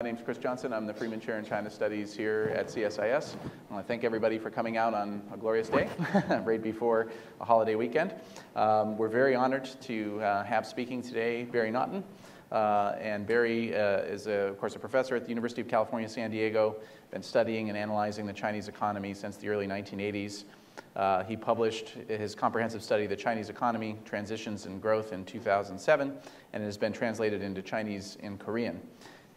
My name is Chris Johnson. I'm the Freeman Chair in China Studies here at CSIS. I want to thank everybody for coming out on a glorious day, right before a holiday weekend. Um, we're very honored to uh, have speaking today Barry Naughton. Uh, and Barry uh, is, a, of course, a professor at the University of California, San Diego, been studying and analyzing the Chinese economy since the early 1980s. Uh, he published his comprehensive study, The Chinese Economy, Transitions and Growth in 2007, and it has been translated into Chinese and Korean.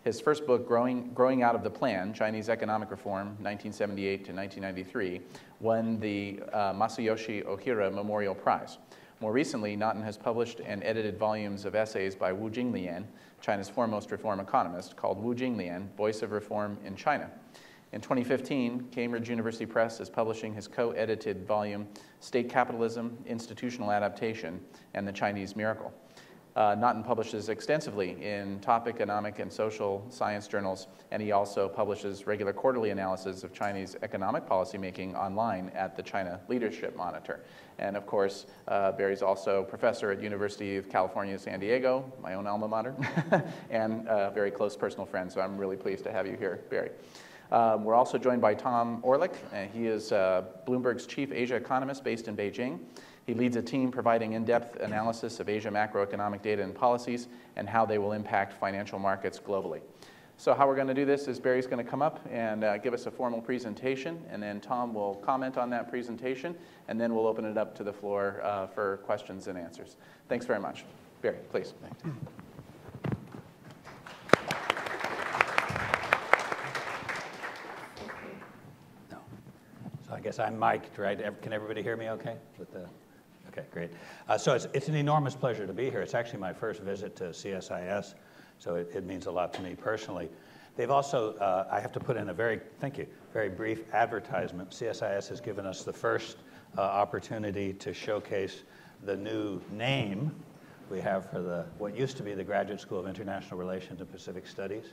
His first book, Growing, Growing Out of the Plan, Chinese Economic Reform, 1978 to 1993, won the uh, Masayoshi Ohira Memorial Prize. More recently, Naughton has published and edited volumes of essays by Wu Jinglian, China's foremost reform economist, called Wu Jinglian, Voice of Reform in China. In 2015, Cambridge University Press is publishing his co-edited volume, State Capitalism, Institutional Adaptation, and the Chinese Miracle. Uh, Naughton publishes extensively in top economic and social science journals, and he also publishes regular quarterly analysis of Chinese economic policymaking online at the China Leadership Monitor. And of course, uh, Barry's also professor at University of California, San Diego, my own alma mater, and a very close personal friend, so I'm really pleased to have you here, Barry. Um, we're also joined by Tom Orlik. Uh, he is uh, Bloomberg's chief Asia economist based in Beijing. He leads a team providing in-depth analysis of Asia macroeconomic data and policies and how they will impact financial markets globally. So how we're going to do this is Barry's going to come up and uh, give us a formal presentation, and then Tom will comment on that presentation, and then we'll open it up to the floor uh, for questions and answers. Thanks very much. Barry, please. No. So I guess I'm mic'd, right? Can everybody hear me okay? With the Okay, great. Uh, so it's, it's an enormous pleasure to be here. It's actually my first visit to CSIS, so it, it means a lot to me personally. They've also, uh, I have to put in a very, thank you, very brief advertisement. CSIS has given us the first uh, opportunity to showcase the new name we have for the, what used to be the Graduate School of International Relations and Pacific Studies.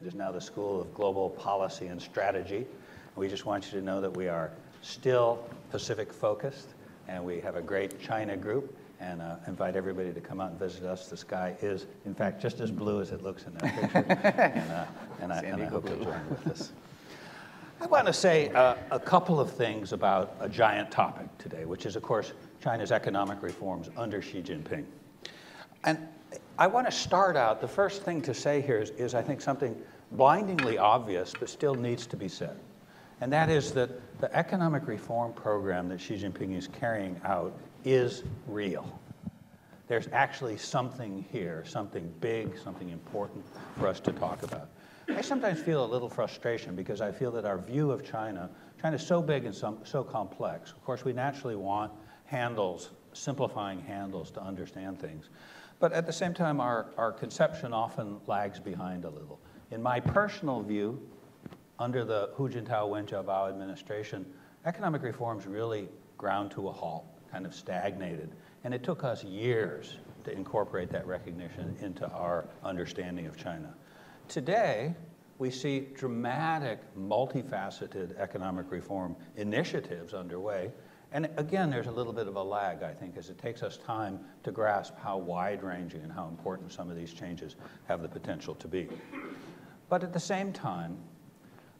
It is now the School of Global Policy and Strategy. We just want you to know that we are still Pacific focused and we have a great China group and uh, invite everybody to come out and visit us. The sky is, in fact, just as blue as it looks in that picture, and, uh, and, I, and I, hope you'll join with us. I want to say uh, a couple of things about a giant topic today, which is, of course, China's economic reforms under Xi Jinping. And I want to start out, the first thing to say here is, is I think something blindingly obvious, but still needs to be said and that is that the economic reform program that Xi Jinping is carrying out is real. There's actually something here, something big, something important for us to talk about. I sometimes feel a little frustration because I feel that our view of China, China is so big and so, so complex. Of course, we naturally want handles, simplifying handles to understand things. But at the same time, our, our conception often lags behind a little. In my personal view, under the Hu Jintao Wen Jiabao administration, economic reforms really ground to a halt, kind of stagnated. And it took us years to incorporate that recognition into our understanding of China. Today, we see dramatic, multifaceted economic reform initiatives underway. And again, there's a little bit of a lag, I think, as it takes us time to grasp how wide ranging and how important some of these changes have the potential to be. But at the same time,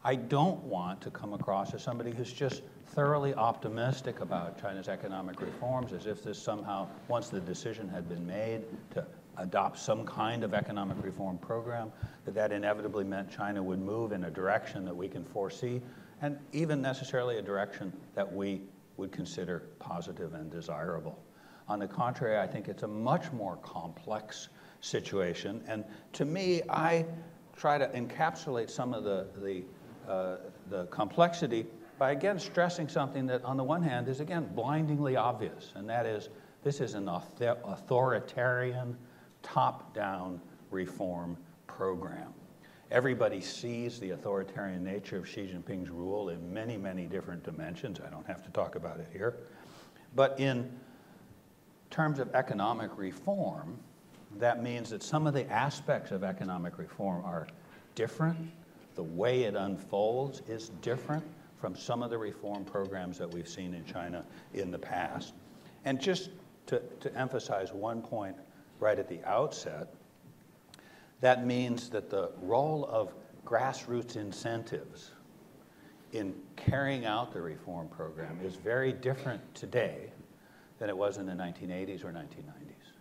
I don't want to come across as somebody who's just thoroughly optimistic about China's economic reforms, as if this somehow, once the decision had been made to adopt some kind of economic reform program, that that inevitably meant China would move in a direction that we can foresee, and even necessarily a direction that we would consider positive and desirable. On the contrary, I think it's a much more complex situation, and to me, I try to encapsulate some of the, the uh, the complexity by again stressing something that on the one hand is again blindingly obvious, and that is this is an authoritarian, top-down reform program. Everybody sees the authoritarian nature of Xi Jinping's rule in many, many different dimensions. I don't have to talk about it here. But in terms of economic reform, that means that some of the aspects of economic reform are different the way it unfolds is different from some of the reform programs that we've seen in China in the past. And just to, to emphasize one point right at the outset, that means that the role of grassroots incentives in carrying out the reform program is very different today than it was in the 1980s or 1990s.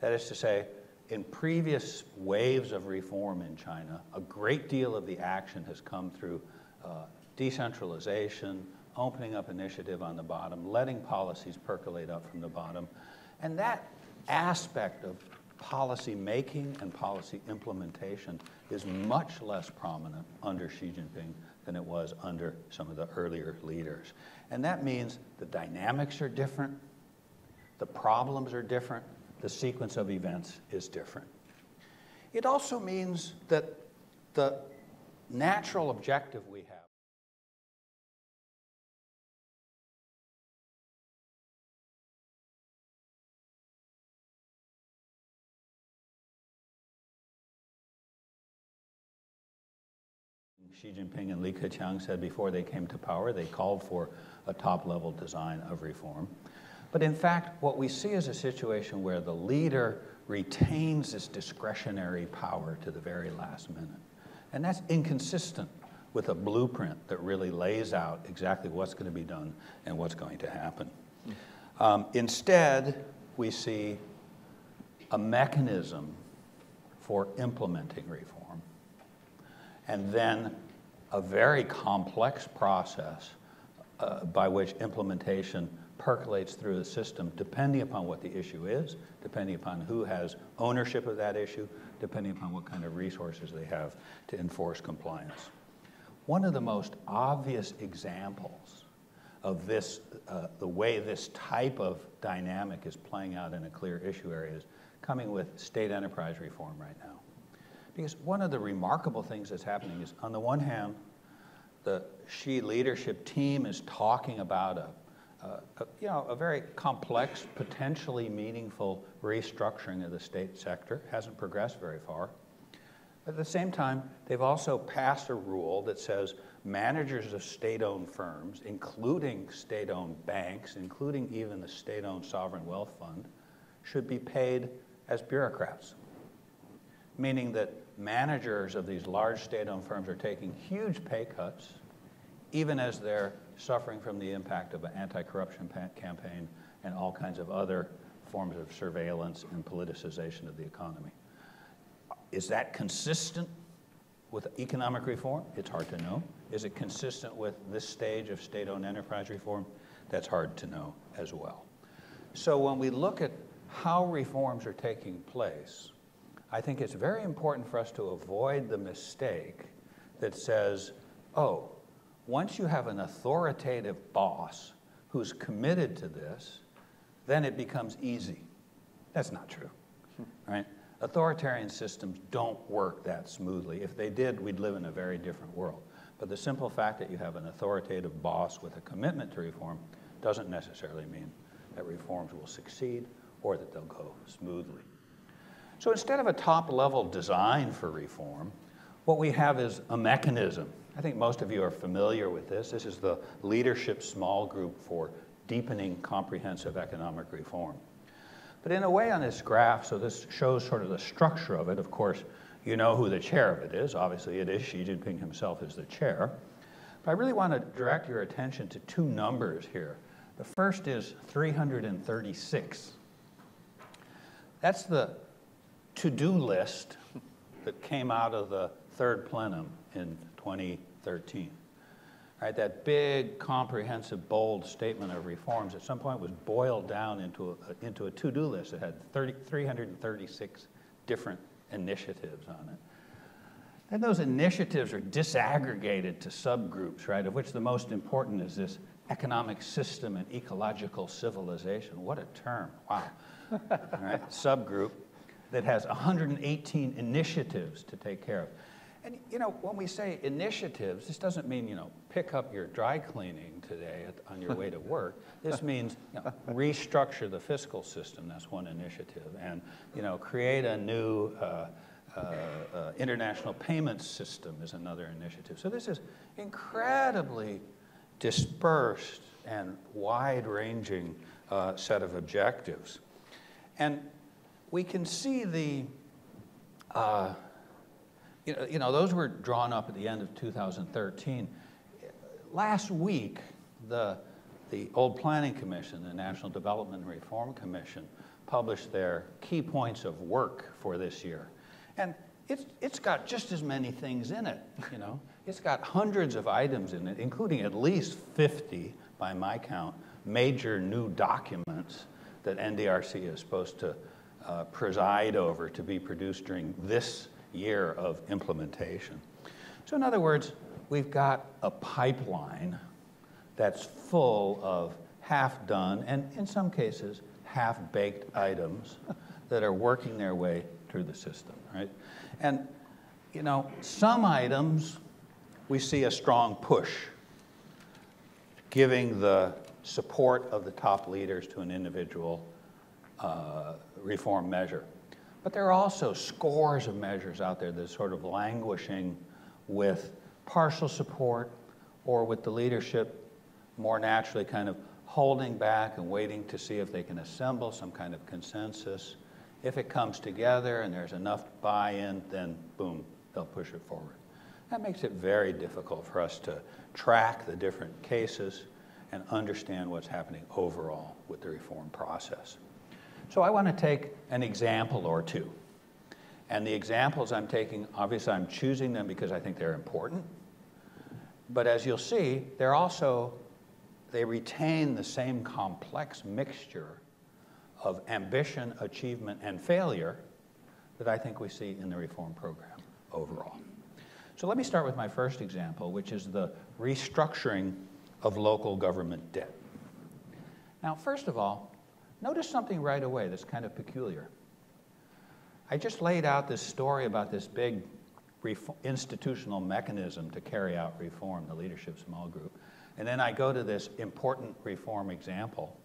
That is to say, in previous waves of reform in China, a great deal of the action has come through uh, decentralization, opening up initiative on the bottom, letting policies percolate up from the bottom. And that aspect of policy making and policy implementation is much less prominent under Xi Jinping than it was under some of the earlier leaders. And that means the dynamics are different, the problems are different, the sequence of events is different. It also means that the natural objective we have Xi Jinping and Li Keqiang said before they came to power, they called for a top level design of reform. But in fact, what we see is a situation where the leader retains this discretionary power to the very last minute. And that's inconsistent with a blueprint that really lays out exactly what's going to be done and what's going to happen. Um, instead, we see a mechanism for implementing reform, and then a very complex process uh, by which implementation percolates through the system depending upon what the issue is, depending upon who has ownership of that issue, depending upon what kind of resources they have to enforce compliance. One of the most obvious examples of this, uh, the way this type of dynamic is playing out in a clear issue area is coming with state enterprise reform right now. Because one of the remarkable things that's happening is, on the one hand, the Xi leadership team is talking about a uh, you know, a very complex, potentially meaningful restructuring of the state sector. Hasn't progressed very far. At the same time, they've also passed a rule that says managers of state owned firms, including state owned banks, including even the state owned sovereign wealth fund, should be paid as bureaucrats. Meaning that managers of these large state owned firms are taking huge pay cuts, even as they're suffering from the impact of an anti-corruption campaign and all kinds of other forms of surveillance and politicization of the economy. Is that consistent with economic reform? It's hard to know. Is it consistent with this stage of state-owned enterprise reform? That's hard to know as well. So when we look at how reforms are taking place, I think it's very important for us to avoid the mistake that says, oh, once you have an authoritative boss who's committed to this, then it becomes easy. That's not true, right? Authoritarian systems don't work that smoothly. If they did, we'd live in a very different world. But the simple fact that you have an authoritative boss with a commitment to reform doesn't necessarily mean that reforms will succeed or that they'll go smoothly. So instead of a top level design for reform, what we have is a mechanism I think most of you are familiar with this. This is the leadership small group for deepening comprehensive economic reform. But in a way on this graph, so this shows sort of the structure of it. Of course, you know who the chair of it is. Obviously, it is Xi Jinping himself is the chair. But I really want to direct your attention to two numbers here. The first is 336. That's the to-do list that came out of the third plenum in 2013. Right, that big, comprehensive, bold statement of reforms at some point was boiled down into a, into a to-do list. that had 30, 336 different initiatives on it. And those initiatives are disaggregated to subgroups, right, of which the most important is this economic system and ecological civilization. What a term, wow. Right, subgroup that has 118 initiatives to take care of. And you know, when we say initiatives, this doesn't mean you know pick up your dry cleaning today at, on your way to work. This means you know, restructure the fiscal system. That's one initiative, and you know, create a new uh, uh, uh, international payment system is another initiative. So this is incredibly dispersed and wide-ranging uh, set of objectives, and we can see the uh, you know, you know, those were drawn up at the end of 2013. Last week, the, the Old Planning Commission, the National Development and Reform Commission, published their key points of work for this year. And it's, it's got just as many things in it, you know. It's got hundreds of items in it, including at least 50, by my count, major new documents that NDRC is supposed to uh, preside over to be produced during this year of implementation. So in other words, we've got a pipeline that's full of half-done, and in some cases, half-baked items that are working their way through the system, right? And, you know, some items we see a strong push, giving the support of the top leaders to an individual uh, reform measure. But there are also scores of measures out there that are sort of languishing with partial support or with the leadership more naturally kind of holding back and waiting to see if they can assemble some kind of consensus. If it comes together and there's enough buy in, then boom, they'll push it forward. That makes it very difficult for us to track the different cases and understand what's happening overall with the reform process. So I want to take an example or two. And the examples I'm taking, obviously I'm choosing them because I think they're important. But as you'll see, they're also, they retain the same complex mixture of ambition, achievement, and failure that I think we see in the reform program overall. So let me start with my first example, which is the restructuring of local government debt. Now, first of all, notice something right away that's kind of peculiar. I just laid out this story about this big institutional mechanism to carry out reform, the leadership small group. And then I go to this important reform example.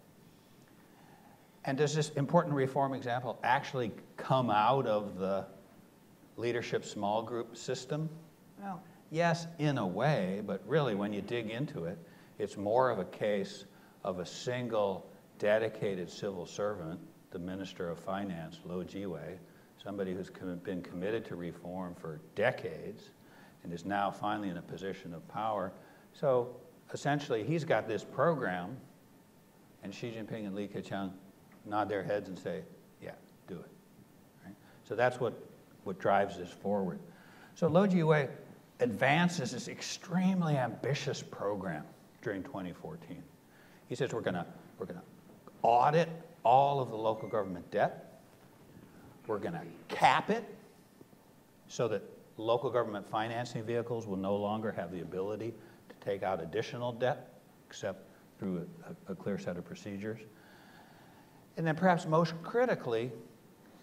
And does this important reform example actually come out of the leadership small group system? Well, yes, in a way, but really when you dig into it, it's more of a case of a single dedicated civil servant, the Minister of Finance, Lou Jiwei, somebody who's been committed to reform for decades and is now finally in a position of power. So essentially, he's got this program, and Xi Jinping and Li Keqiang nod their heads and say, yeah, do it. Right? So that's what, what drives this forward. So Lou Jiwei advances this extremely ambitious program during 2014. He says we're going to we're going to audit all of the local government debt we're going to cap it so that local government financing vehicles will no longer have the ability to take out additional debt except through a, a clear set of procedures. And then, perhaps most critically,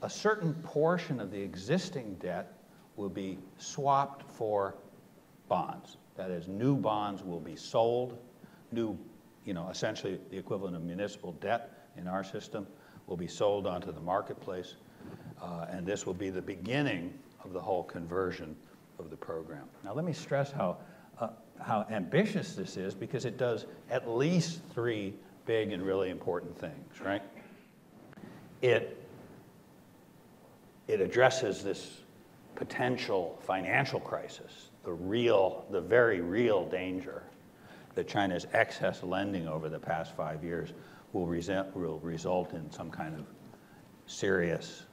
a certain portion of the existing debt will be swapped for bonds. That is, new bonds will be sold, new, you know, essentially the equivalent of municipal debt in our system will be sold onto the marketplace uh, and this will be the beginning of the whole conversion of the program. Now, let me stress how, uh, how ambitious this is because it does at least three big and really important things, right? It, it addresses this potential financial crisis, the real, the very real danger that China's excess lending over the past five years will, resent, will result in some kind of serious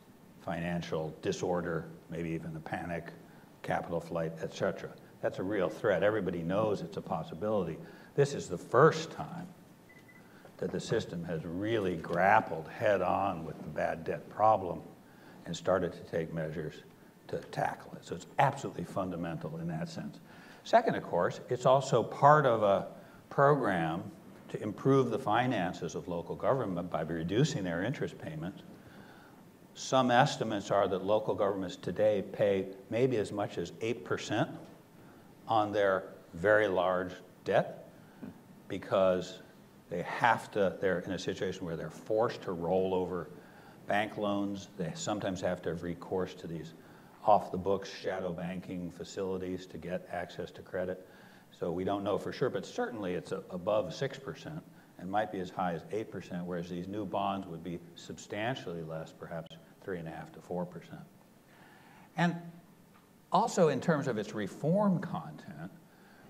financial disorder, maybe even a panic, capital flight, etc. That's a real threat. Everybody knows it's a possibility. This is the first time that the system has really grappled head on with the bad debt problem and started to take measures to tackle it. So it's absolutely fundamental in that sense. Second, of course, it's also part of a program to improve the finances of local government by reducing their interest payments some estimates are that local governments today pay maybe as much as 8% on their very large debt because they have to, they're in a situation where they're forced to roll over bank loans. They sometimes have to have recourse to these off the books shadow banking facilities to get access to credit. So we don't know for sure, but certainly it's above 6% and might be as high as 8%, whereas these new bonds would be substantially less, perhaps three and a half to four percent. And Also, in terms of its reform content,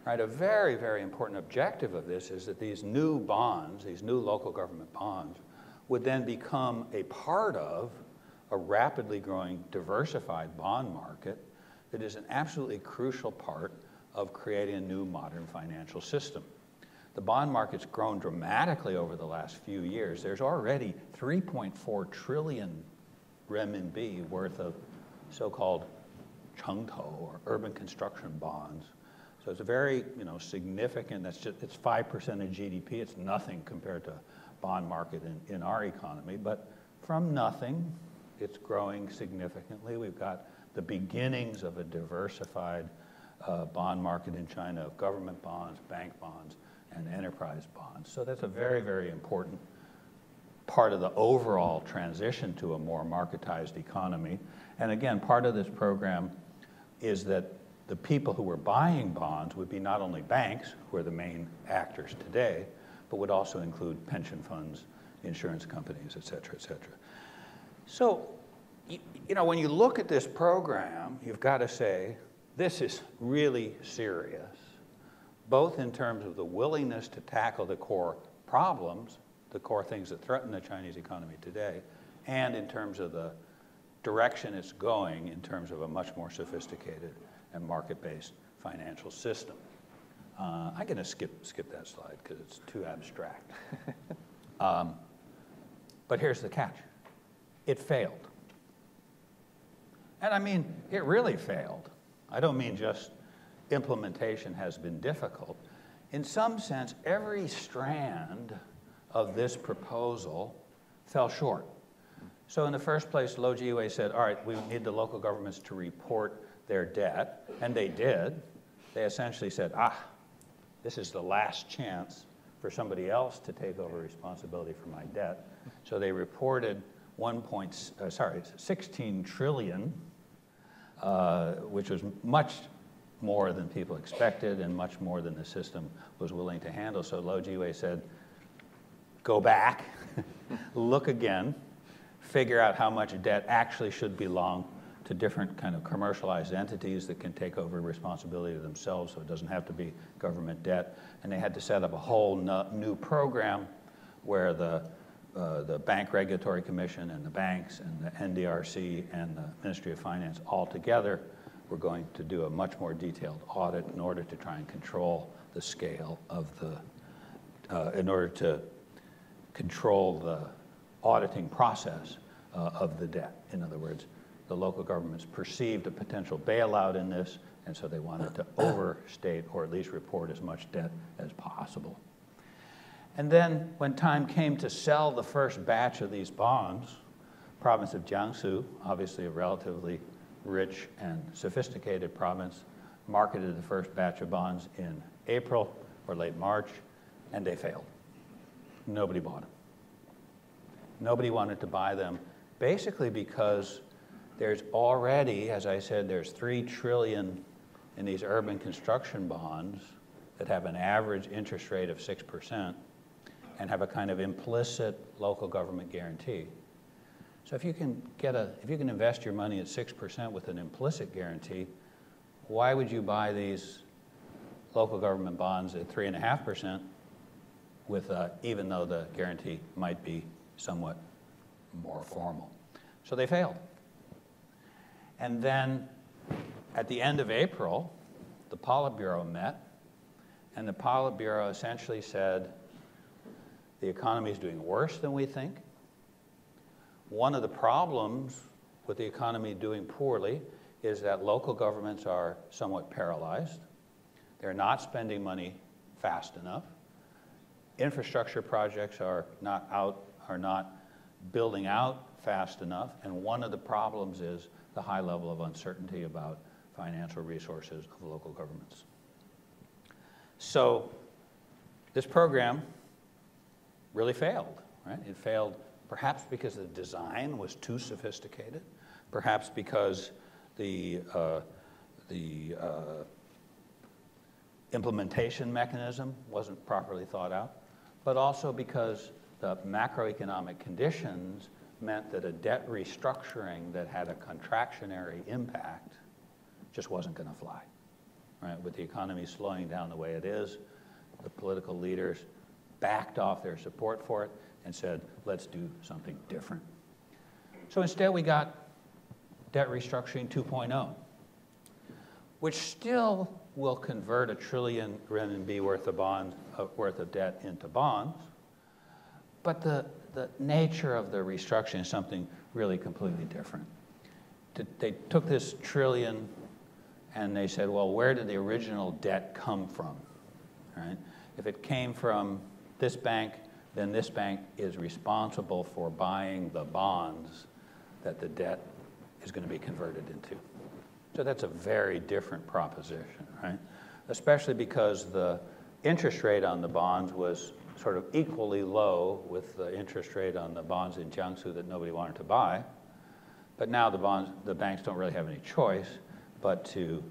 right, a very, very important objective of this is that these new bonds, these new local government bonds, would then become a part of a rapidly growing diversified bond market that is an absolutely crucial part of creating a new modern financial system. The bond market's grown dramatically over the last few years. There's already 3.4 trillion renminbi worth of so-called chengtou or urban construction bonds. So it's a very, you know, significant, that's just, it's 5% of GDP. It's nothing compared to bond market in, in our economy. But from nothing, it's growing significantly. We've got the beginnings of a diversified uh, bond market in China of government bonds, bank bonds, and enterprise bonds. So that's a very, very important part of the overall transition to a more marketized economy. And again, part of this program is that the people who were buying bonds would be not only banks, who are the main actors today, but would also include pension funds, insurance companies, et cetera, et cetera. So, you, you know, when you look at this program, you've got to say, this is really serious, both in terms of the willingness to tackle the core problems, the core things that threaten the Chinese economy today, and in terms of the direction it's going in terms of a much more sophisticated and market-based financial system. Uh, I'm going to skip, skip that slide because it's too abstract. um, but here's the catch. It failed. And I mean, it really failed. I don't mean just implementation has been difficult. In some sense, every strand of this proposal fell short. So in the first place, Jiwei said, all right, we need the local governments to report their debt, and they did. They essentially said, ah, this is the last chance for somebody else to take over responsibility for my debt. So they reported 1. Point, uh, sorry, 16 trillion, uh, which was much more than people expected and much more than the system was willing to handle. So Lou Jiwei said, go back, look again, figure out how much debt actually should belong to different kind of commercialized entities that can take over responsibility themselves so it doesn't have to be government debt. And they had to set up a whole new program where the, uh, the Bank Regulatory Commission and the banks and the NDRC and the Ministry of Finance all together were going to do a much more detailed audit in order to try and control the scale of the, uh, in order to control the auditing process uh, of the debt. In other words, the local governments perceived a potential bailout in this, and so they wanted to overstate or at least report as much debt as possible. And then when time came to sell the first batch of these bonds, province of Jiangsu, obviously a relatively rich and sophisticated province, marketed the first batch of bonds in April or late March, and they failed. Nobody bought them. Nobody wanted to buy them, basically because there's already, as I said, there's three trillion in these urban construction bonds that have an average interest rate of 6% and have a kind of implicit local government guarantee. So if you can get a, if you can invest your money at 6% with an implicit guarantee, why would you buy these local government bonds at 3.5% with, uh, even though the guarantee might be somewhat more formal? So they failed. And then at the end of April, the Politburo met, and the Politburo essentially said, the economy is doing worse than we think. One of the problems with the economy doing poorly is that local governments are somewhat paralyzed. They're not spending money fast enough. Infrastructure projects are not out, are not building out fast enough. And one of the problems is the high level of uncertainty about financial resources of local governments. So this program really failed, right? It failed perhaps because the design was too sophisticated, perhaps because the, uh, the uh, implementation mechanism wasn't properly thought out, but also because the macroeconomic conditions meant that a debt restructuring that had a contractionary impact just wasn't going to fly. Right? With the economy slowing down the way it is, the political leaders backed off their support for it and said, let's do something different. So instead, we got debt restructuring 2.0, which still will convert a trillion renminbi worth of bond uh, worth of debt into bonds, but the, the nature of the restructuring is something really completely different. They took this trillion and they said, well, where did the original debt come from? Right? If it came from this bank, then this bank is responsible for buying the bonds that the debt is going to be converted into. So that's a very different proposition, right? Especially because the interest rate on the bonds was sort of equally low with the interest rate on the bonds in Jiangsu that nobody wanted to buy. But now the bonds, the banks don't really have any choice but to,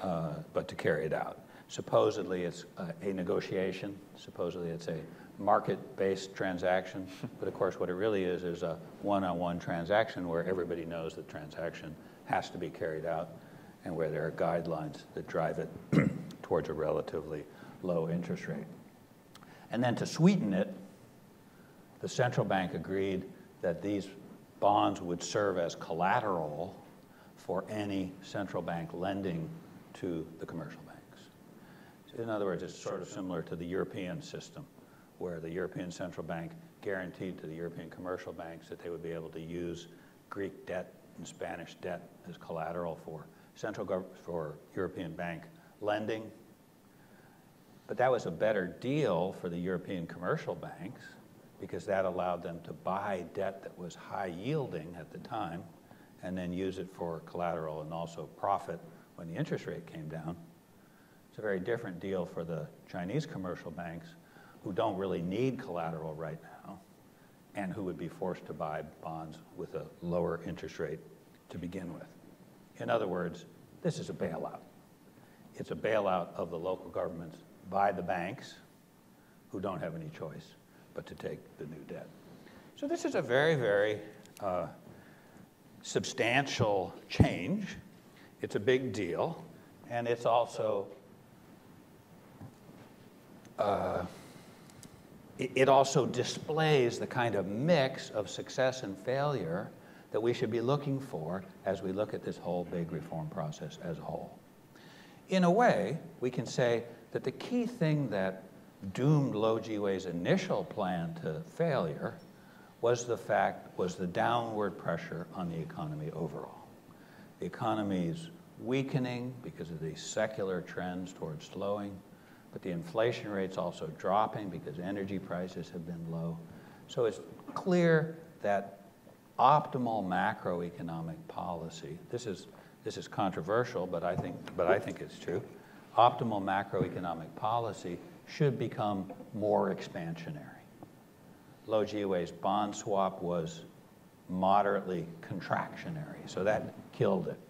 uh, but to carry it out. Supposedly it's a, a negotiation. Supposedly it's a market-based transaction. but of course, what it really is is a one-on-one transaction where everybody knows the transaction has to be carried out and where there are guidelines that drive it towards a relatively low interest rate. And then to sweeten it, the central bank agreed that these bonds would serve as collateral for any central bank lending to the commercial in other words, it's sort of similar to the European system, where the European Central Bank guaranteed to the European commercial banks that they would be able to use Greek debt and Spanish debt as collateral for central government for European bank lending. But that was a better deal for the European commercial banks because that allowed them to buy debt that was high yielding at the time and then use it for collateral and also profit when the interest rate came down. It's a very different deal for the Chinese commercial banks who don't really need collateral right now and who would be forced to buy bonds with a lower interest rate to begin with. In other words, this is a bailout. It's a bailout of the local governments by the banks who don't have any choice but to take the new debt. So this is a very, very uh, substantial change. It's a big deal, and it's also uh, it also displays the kind of mix of success and failure that we should be looking for as we look at this whole big reform process as a whole. In a way, we can say that the key thing that doomed Lou Jiwei's initial plan to failure was the fact, was the downward pressure on the economy overall. The economy is weakening because of these secular trends towards slowing, but the inflation rate's also dropping because energy prices have been low. So it's clear that optimal macroeconomic policy, this is, this is controversial, but I, think, but I think it's true. Optimal macroeconomic policy should become more expansionary. Lou Jiwei's bond swap was moderately contractionary, so that killed it.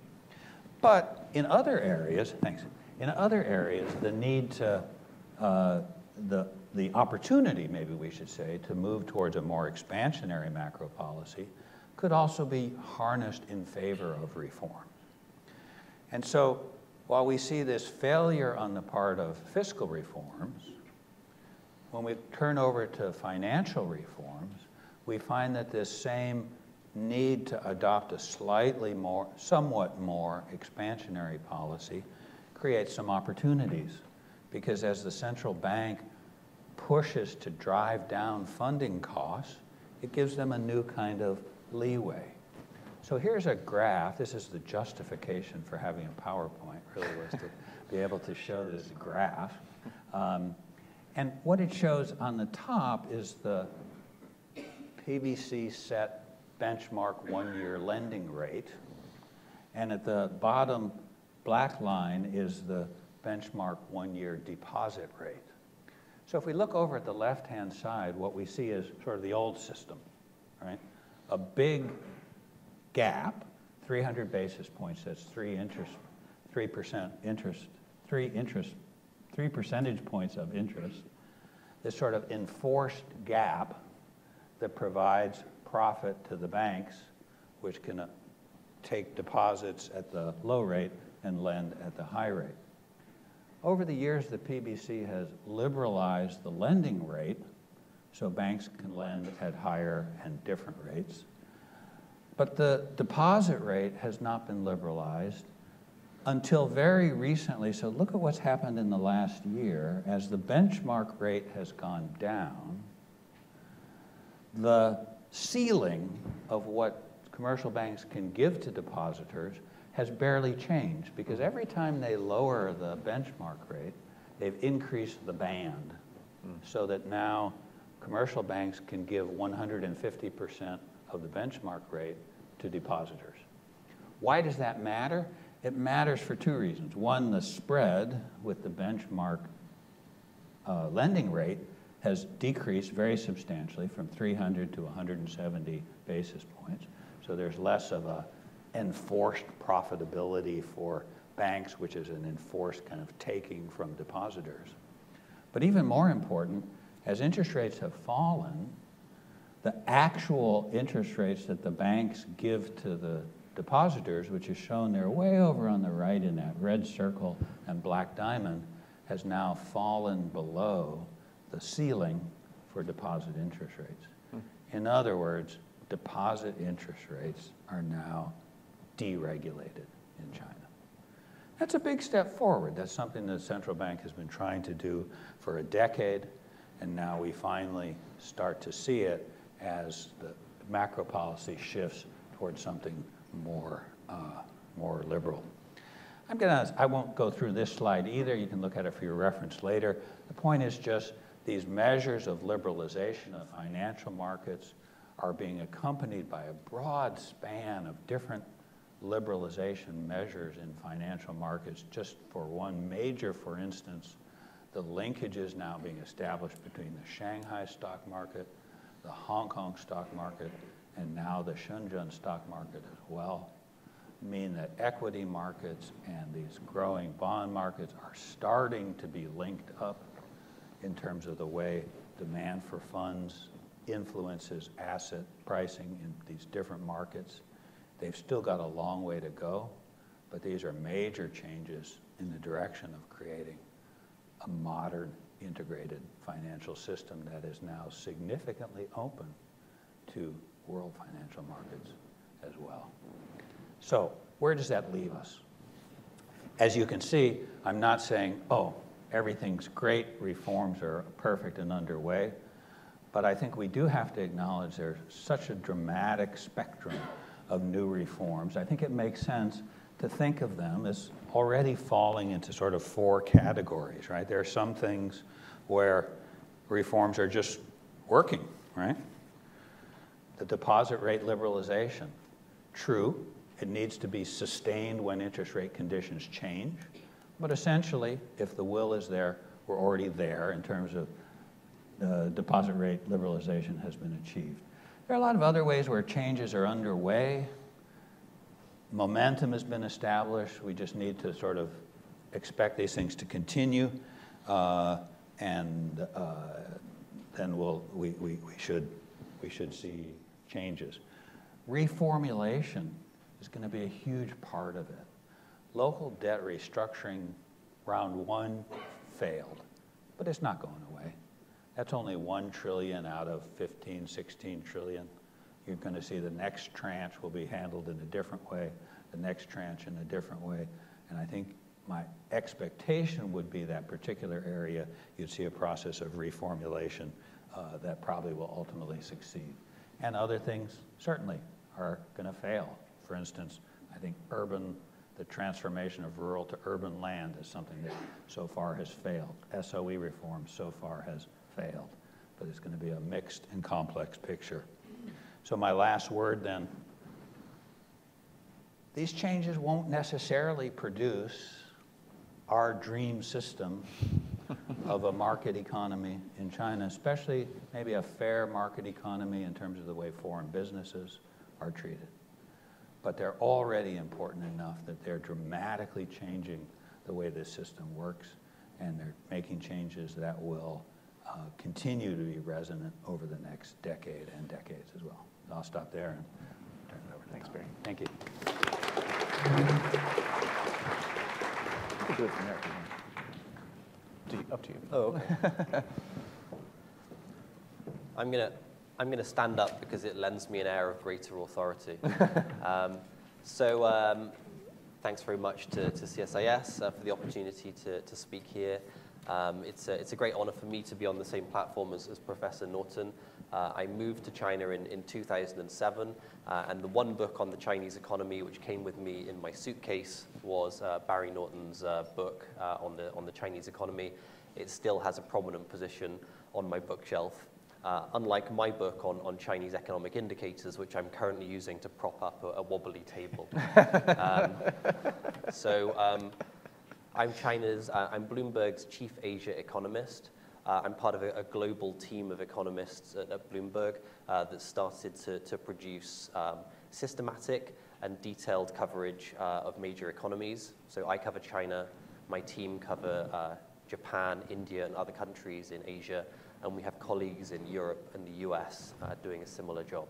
But in other areas, thanks, in other areas, the need to, uh, the, the opportunity, maybe we should say, to move towards a more expansionary macro policy could also be harnessed in favor of reform. And so while we see this failure on the part of fiscal reforms, when we turn over to financial reforms, we find that this same need to adopt a slightly more, somewhat more expansionary policy creates some opportunities. Because as the central bank pushes to drive down funding costs, it gives them a new kind of leeway. So here's a graph. This is the justification for having a PowerPoint, really, was to be able to show this graph. Um, and what it shows on the top is the PBC set benchmark one-year lending rate. And at the bottom black line is the benchmark one-year deposit rate. So if we look over at the left-hand side, what we see is sort of the old system, right? A big gap, 300 basis points, that's three interest, 3% interest, three interest, three percentage points of interest. This sort of enforced gap that provides profit to the banks, which can uh, take deposits at the low rate and lend at the high rate. Over the years, the PBC has liberalized the lending rate so banks can lend at higher and different rates. But the deposit rate has not been liberalized until very recently. So look at what's happened in the last year. As the benchmark rate has gone down, the ceiling of what commercial banks can give to depositors has barely changed because every time they lower the benchmark rate, they've increased the band mm. so that now commercial banks can give 150% of the benchmark rate to depositors. Why does that matter? It matters for two reasons. One, the spread with the benchmark uh, lending rate has decreased very substantially from 300 to 170 basis points. So there's less of a enforced profitability for banks, which is an enforced kind of taking from depositors. But even more important, as interest rates have fallen, the actual interest rates that the banks give to the depositors, which is shown there way over on the right in that red circle and black diamond, has now fallen below the ceiling for deposit interest rates. Hmm. In other words, deposit interest rates are now deregulated in China. That's a big step forward. That's something the central bank has been trying to do for a decade, and now we finally start to see it as the macro policy shifts towards something more, uh, more liberal. I'm gonna, I won't go through this slide either. You can look at it for your reference later. The point is just these measures of liberalization of financial markets are being accompanied by a broad span of different liberalization measures in financial markets. Just for one major, for instance, the linkages now being established between the Shanghai stock market, the Hong Kong stock market, and now the Shenzhen stock market as well mean that equity markets and these growing bond markets are starting to be linked up in terms of the way demand for funds influences asset pricing in these different markets. They've still got a long way to go, but these are major changes in the direction of creating a modern integrated financial system that is now significantly open to world financial markets as well. So, where does that leave us? As you can see, I'm not saying, oh, everything's great, reforms are perfect and underway, but I think we do have to acknowledge there's such a dramatic spectrum of new reforms. I think it makes sense to think of them as already falling into sort of four categories, right? There are some things where reforms are just working, right? The deposit rate liberalization, true, it needs to be sustained when interest rate conditions change. But essentially, if the will is there, we're already there in terms of uh, deposit rate liberalization has been achieved. There are a lot of other ways where changes are underway. Momentum has been established. We just need to sort of expect these things to continue. Uh, and uh, then we'll, we, we, we, should, we should see changes. Reformulation is going to be a huge part of it. Local debt restructuring round one failed, but it's not going away. That's only one trillion out of 15, 16 trillion. You're going to see the next tranche will be handled in a different way, the next tranche in a different way. And I think my expectation would be that particular area, you'd see a process of reformulation uh, that probably will ultimately succeed. And other things certainly are going to fail. For instance, I think urban, the transformation of rural to urban land is something that so far has failed. SOE reform so far has failed. But it's going to be a mixed and complex picture. So, my last word then these changes won't necessarily produce our dream system of a market economy in China, especially maybe a fair market economy in terms of the way foreign businesses are treated. But they're already important enough that they're dramatically changing the way this system works, and they're making changes that will continue to be resonant over the next decade and decades as well. I'll stop there and turn it over to Thanks, Tom. Barry. Thank you. could do it from there. if you want. Do you- Up to you. Oh, okay. I'm gonna, I'm gonna stand up because it lends me an air of greater authority. um, so, um, thanks very much to, to CSIS uh, for the opportunity to, to speak here. Um, it's, a, it's a great honor for me to be on the same platform as, as Professor Naughton. Uh, I moved to China in, in 2007, uh, and the one book on the Chinese economy which came with me in my suitcase was uh, Barry Naughton's uh, book uh, on, the, on the Chinese economy. It still has a prominent position on my bookshelf. Uh, unlike my book on, on Chinese economic indicators, which I'm currently using to prop up a, a wobbly table. um, so um, I'm China's, uh, I'm Bloomberg's chief Asia economist. Uh, I'm part of a, a, global team of economists at, at Bloomberg uh, that started to, to produce um, systematic and detailed coverage uh, of major economies. So I cover China, my team cover uh, Japan, India, and other countries in Asia, and we have colleagues in Europe and the US uh, doing a similar job.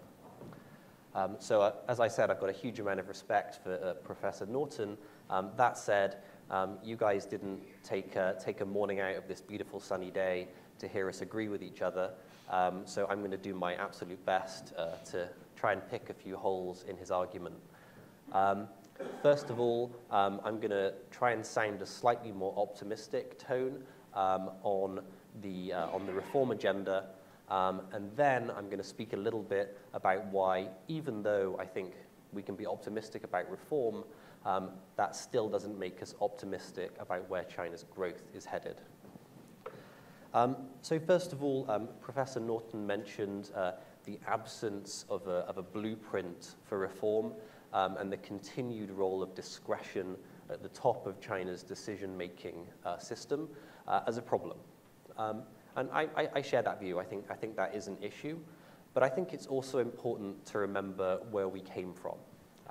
Um, so, as I said, I've got a huge amount of respect for Professor Naughton. Um, that said, um, you guys didn't take, uh, take a morning out of this beautiful sunny day to hear us agree with each other. Um, so, I'm going to do my absolute best uh, to try and pick a few holes in his argument. Um, first of all, um, I'm going to try and sound a slightly more optimistic tone on the, uh, on the reform agenda. Um, and then I'm going to speak a little bit about why, even though I think we can be optimistic about reform, um, that still doesn't make us optimistic about where China's growth is headed. Um, so first of all, um, Professor Naughton mentioned uh, the absence of a, of a, blueprint for reform um, and the continued role of discretion at the top of China's decision-making uh, system uh, as a problem. Um, and I, I, I, share that view. I think, I think that is an issue. But I think it's also important to remember where we came from.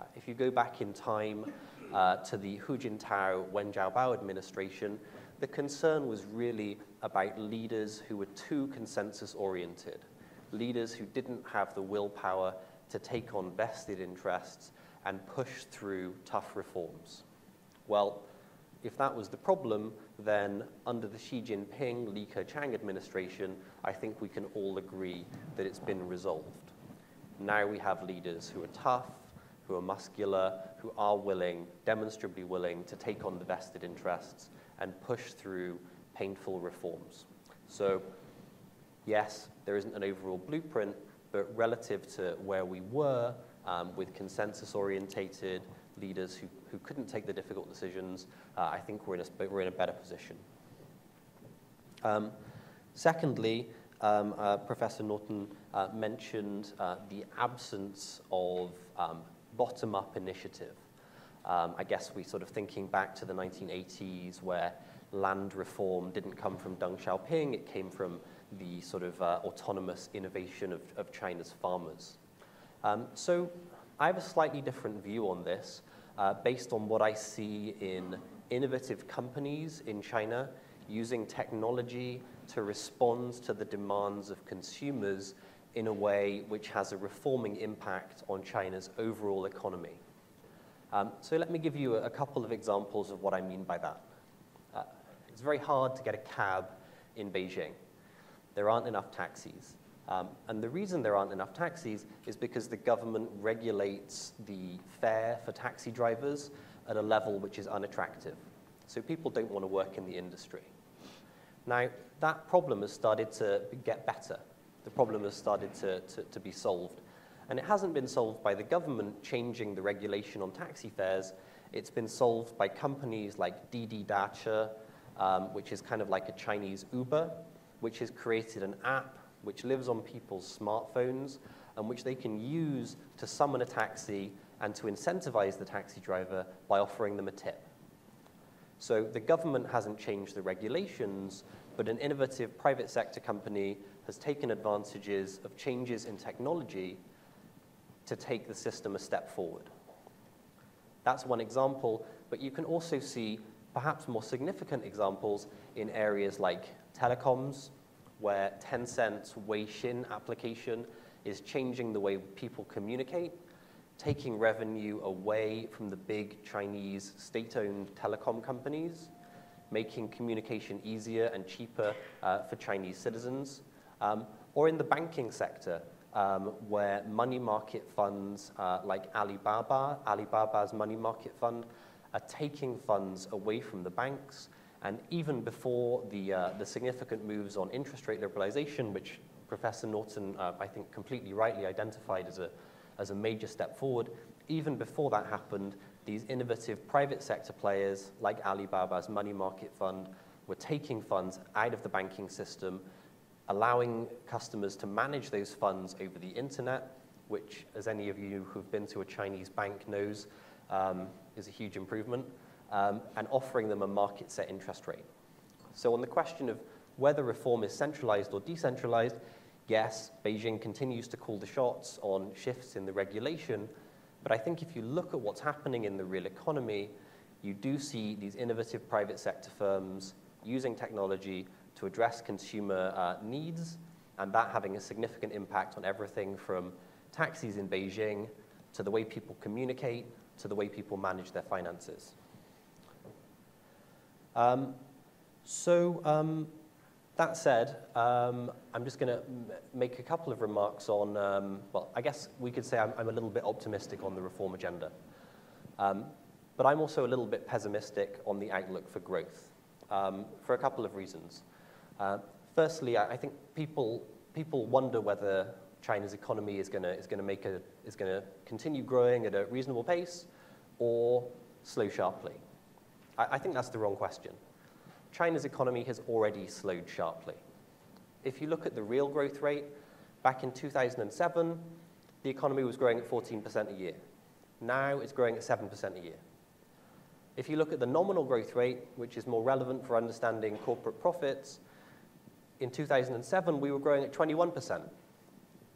Uh, if you go back in time uh, to the Hu Jintao, Wen Jiabao administration, the concern was really about leaders who were too consensus oriented, leaders who didn't have the willpower to take on vested interests and push through tough reforms. Well, if that was the problem, then under the Xi Jinping, Li Keqiang administration, I think we can all agree that it's been resolved. Now we have leaders who are tough, who are muscular, who are willing, demonstrably willing, to take on the vested interests and push through painful reforms. So, yes, there isn't an overall blueprint, but relative to where we were um, with consensus orientated leaders who, who couldn't take the difficult decisions, uh, I think we're in a, we're in a better position. Um, secondly, um, uh, Professor Naughton uh, mentioned uh, the absence of um, bottom up initiative. Um, I guess we sort of thinking back to the 1980s where land reform didn't come from Deng Xiaoping, it came from the sort of uh, autonomous innovation of, of China's farmers. Um, so I have a slightly different view on this uh, based on what I see in innovative companies in China using technology to respond to the demands of consumers in a way which has a reforming impact on China's overall economy. Um, so let me give you a, couple of examples of what I mean by that. Uh, it's very hard to get a cab in Beijing. There aren't enough taxis. Um, and the reason there aren't enough taxis is because the government regulates the fare for taxi drivers at a level which is unattractive. So people don't want to work in the industry. Now, that problem has started to get better. The problem has started to, to, to be solved. And it hasn't been solved by the government changing the regulation on taxi fares. It's been solved by companies like Didi Dache, um, which is kind of like a Chinese Uber, which has created an app which lives on people's smartphones and which they can use to summon a taxi and to incentivize the taxi driver by offering them a tip. So the government hasn't changed the regulations, but an innovative private sector company has taken advantages of changes in technology to take the system a step forward. That's one example, but you can also see perhaps more significant examples in areas like telecoms, where Tencent's Weixin application is changing the way people communicate, taking revenue away from the big Chinese state-owned telecom companies making communication easier and cheaper uh, for Chinese citizens, um, or in the banking sector, um, where money market funds uh, like Alibaba, Alibaba's money market fund, are taking funds away from the banks. And even before the, uh, the significant moves on interest rate liberalization, which Professor Naughton, uh, I think, completely rightly identified as a, as a major step forward, even before that happened, these innovative private sector players like Alibaba's money market fund were taking funds out of the banking system allowing customers to manage those funds over the internet, which, as any of you who've been to a Chinese bank knows, um, is a huge improvement, um, and offering them a market set interest rate. So, on the question of whether reform is centralized or decentralized, yes, Beijing continues to call the shots on shifts in the regulation. But I think if you look at what's happening in the real economy, you do see these innovative private sector firms using technology to address consumer uh, needs, and that having a significant impact on everything from taxis in Beijing to the way people communicate to the way people manage their finances. Um, so, um, that said, um, I'm just going to make a couple of remarks on, um, well, I guess we could say I'm, I'm, a little bit optimistic on the reform agenda. Um, but I'm also a little bit pessimistic on the outlook for growth um, for a couple of reasons. Uh, firstly, I, I, think people, people wonder whether China's economy is going is gonna make a, is going to continue growing at a reasonable pace or slow sharply. I, I think that's the wrong question. China's economy has already slowed sharply. If you look at the real growth rate, back in 2007, the economy was growing at 14% a year. Now it's growing at 7% a year. If you look at the nominal growth rate, which is more relevant for understanding corporate profits, in 2007, we were growing at 21%.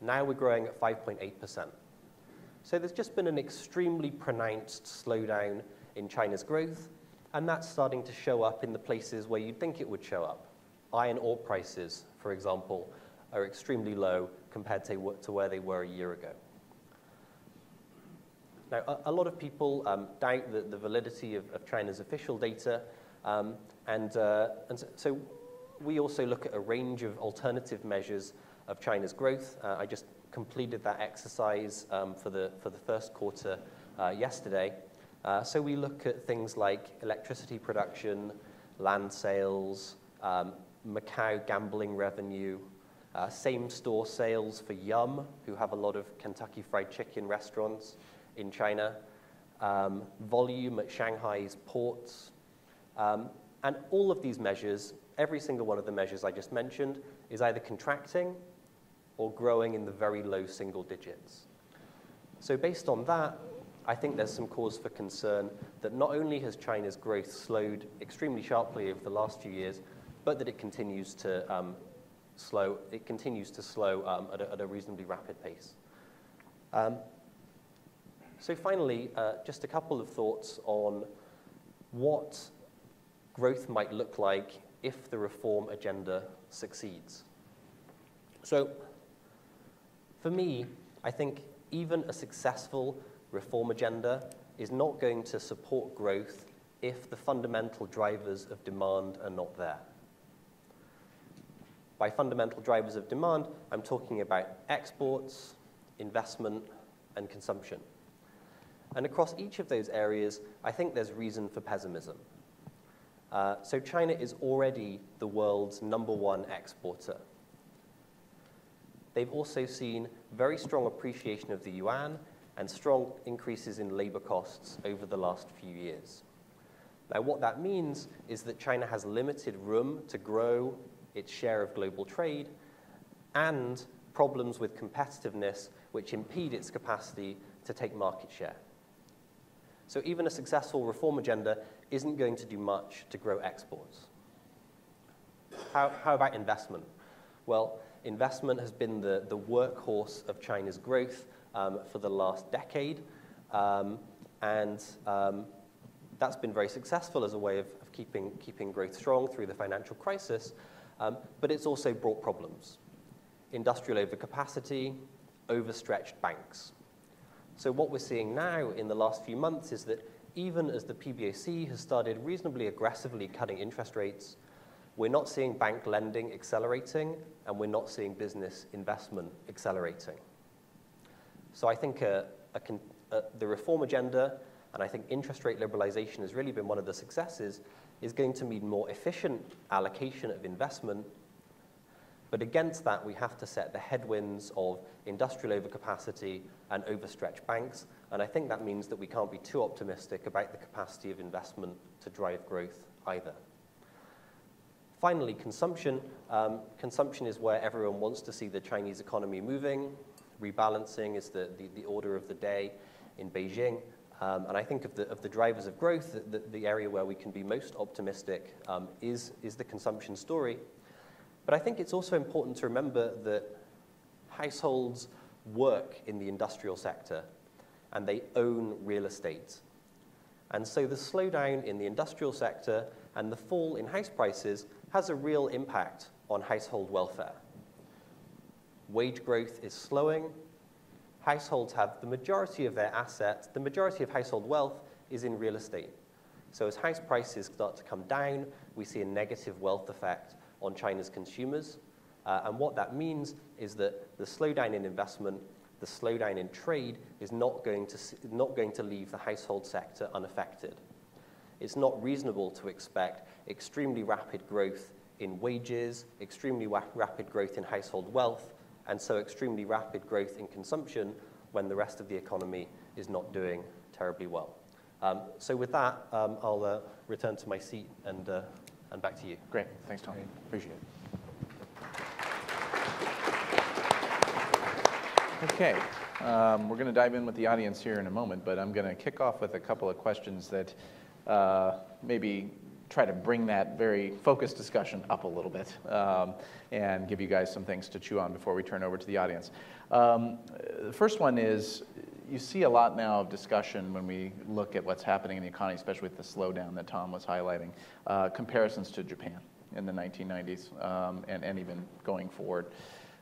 Now we're growing at 5.8%. So there's just been an extremely pronounced slowdown in China's growth, and that's starting to show up in the places where you'd think it would show up. Iron ore prices, for example, are extremely low compared to, to where they were a year ago. Now, a, a lot of people um, doubt the, the validity of, of, China's official data, um, and, uh, and so, so we also look at a range of alternative measures of China's growth. Uh, I just completed that exercise um, for, the, for the first quarter uh, yesterday. Uh, so we look at things like electricity production, land sales, um, Macau gambling revenue, uh, same store sales for Yum, who have a lot of Kentucky Fried Chicken restaurants in China, um, volume at Shanghai's ports. Um, and all of these measures every single one of the measures I just mentioned is either contracting or growing in the very low single digits. So, based on that, I think there's some cause for concern that not only has China's growth slowed extremely sharply over the last few years, but that it continues to um, slow. It continues to slow um, at, a, at, a, reasonably rapid pace. Um, so, finally, uh, just a couple of thoughts on what growth might look like if the reform agenda succeeds. So, for me, I think even a successful reform agenda is not going to support growth if the fundamental drivers of demand are not there. By fundamental drivers of demand, I'm talking about exports, investment, and consumption. And across each of those areas, I think there's reason for pessimism. Uh, so China is already the world's number one exporter. They've also seen very strong appreciation of the yuan and strong increases in labor costs over the last few years. Now, what that means is that China has limited room to grow its share of global trade and problems with competitiveness which impede its capacity to take market share. So even a successful reform agenda isn't going to do much to grow exports. How, how about investment? Well, investment has been the, the workhorse of China's growth um, for the last decade, um, and um, that's been very successful as a way of, of, keeping, keeping growth strong through the financial crisis, um, but it's also brought problems. Industrial overcapacity, overstretched banks. So what we're seeing now in the last few months is that even as the PBOC has started reasonably aggressively cutting interest rates, we're not seeing bank lending accelerating, and we're not seeing business investment accelerating. So I think uh, a, a, the reform agenda, and I think interest rate liberalization has really been one of the successes, is going to mean more efficient allocation of investment. But against that, we have to set the headwinds of industrial overcapacity and overstretched banks. And I think that means that we can't be too optimistic about the capacity of investment to drive growth either. Finally, consumption. Um, consumption is where everyone wants to see the Chinese economy moving. Rebalancing is the, the, the order of the day in Beijing. Um, and I think of the, of the drivers of growth, the, the area where we can be most optimistic um, is, is the consumption story. But I think it's also important to remember that households work in the industrial sector and they own real estate. And so the slowdown in the industrial sector and the fall in house prices has a real impact on household welfare. Wage growth is slowing. Households have the majority of their assets, the majority of household wealth is in real estate. So as house prices start to come down, we see a negative wealth effect on China's consumers. Uh, and what that means is that the slowdown in investment, the slowdown in trade is not going to, not going to leave the household sector unaffected. It's not reasonable to expect extremely rapid growth in wages, extremely rapid growth in household wealth, and so extremely rapid growth in consumption when the rest of the economy is not doing terribly well. Um, so with that, um, I'll uh, return to my seat and, uh, and back to you. Great. Thanks, Tony. Appreciate it. Okay, um, we're going to dive in with the audience here in a moment, but I'm going to kick off with a couple of questions that uh, maybe try to bring that very focused discussion up a little bit um, and give you guys some things to chew on before we turn over to the audience. Um, the first one is you see a lot now of discussion when we look at what's happening in the economy, especially with the slowdown that Tom was highlighting, uh, comparisons to Japan in the 1990s um, and, and even going forward.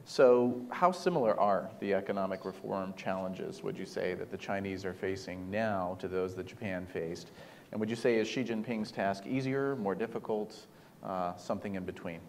So, how similar are the economic reform challenges, would you say, that the Chinese are facing now to those that Japan faced? And would you say is Xi Jinping's task easier, more difficult, uh, something in between?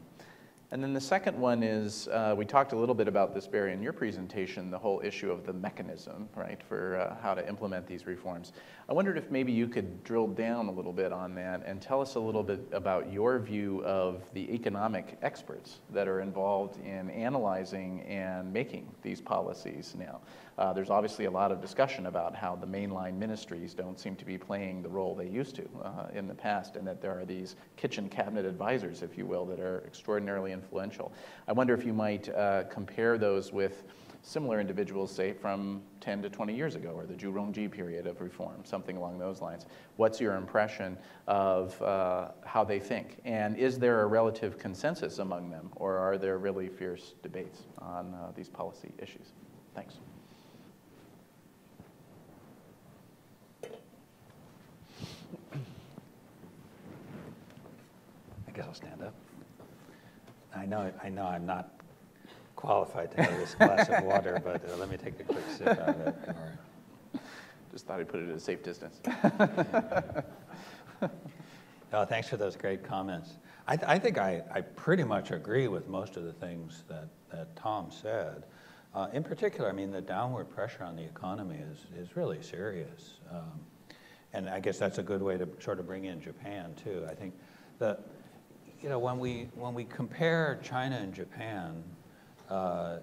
And then the second one is uh, we talked a little bit about this, Barry, in your presentation, the whole issue of the mechanism, right, for uh, how to implement these reforms. I wondered if maybe you could drill down a little bit on that and tell us a little bit about your view of the economic experts that are involved in analyzing and making these policies now. Uh, there's obviously a lot of discussion about how the mainline ministries don't seem to be playing the role they used to uh, in the past, and that there are these kitchen cabinet advisors, if you will, that are extraordinarily influential. I wonder if you might uh, compare those with similar individuals, say, from 10 to 20 years ago, or the Zhu period of reform, something along those lines. What's your impression of uh, how they think? And is there a relative consensus among them, or are there really fierce debates on uh, these policy issues? Thanks. Guess I'll stand up. I know, I know I'm not qualified to have this glass of water, but uh, let me take a quick sip out of it. All right. Just thought I'd put it at a safe distance. no, thanks for those great comments. I, th- I think I, I, pretty much agree with most of the things that, that Tom said. Uh, in particular, I mean, the downward pressure on the economy is, is really serious. Um, and I guess that's a good way to sort of bring in Japan, too. I think the, you know, when we, when we compare China and Japan, uh,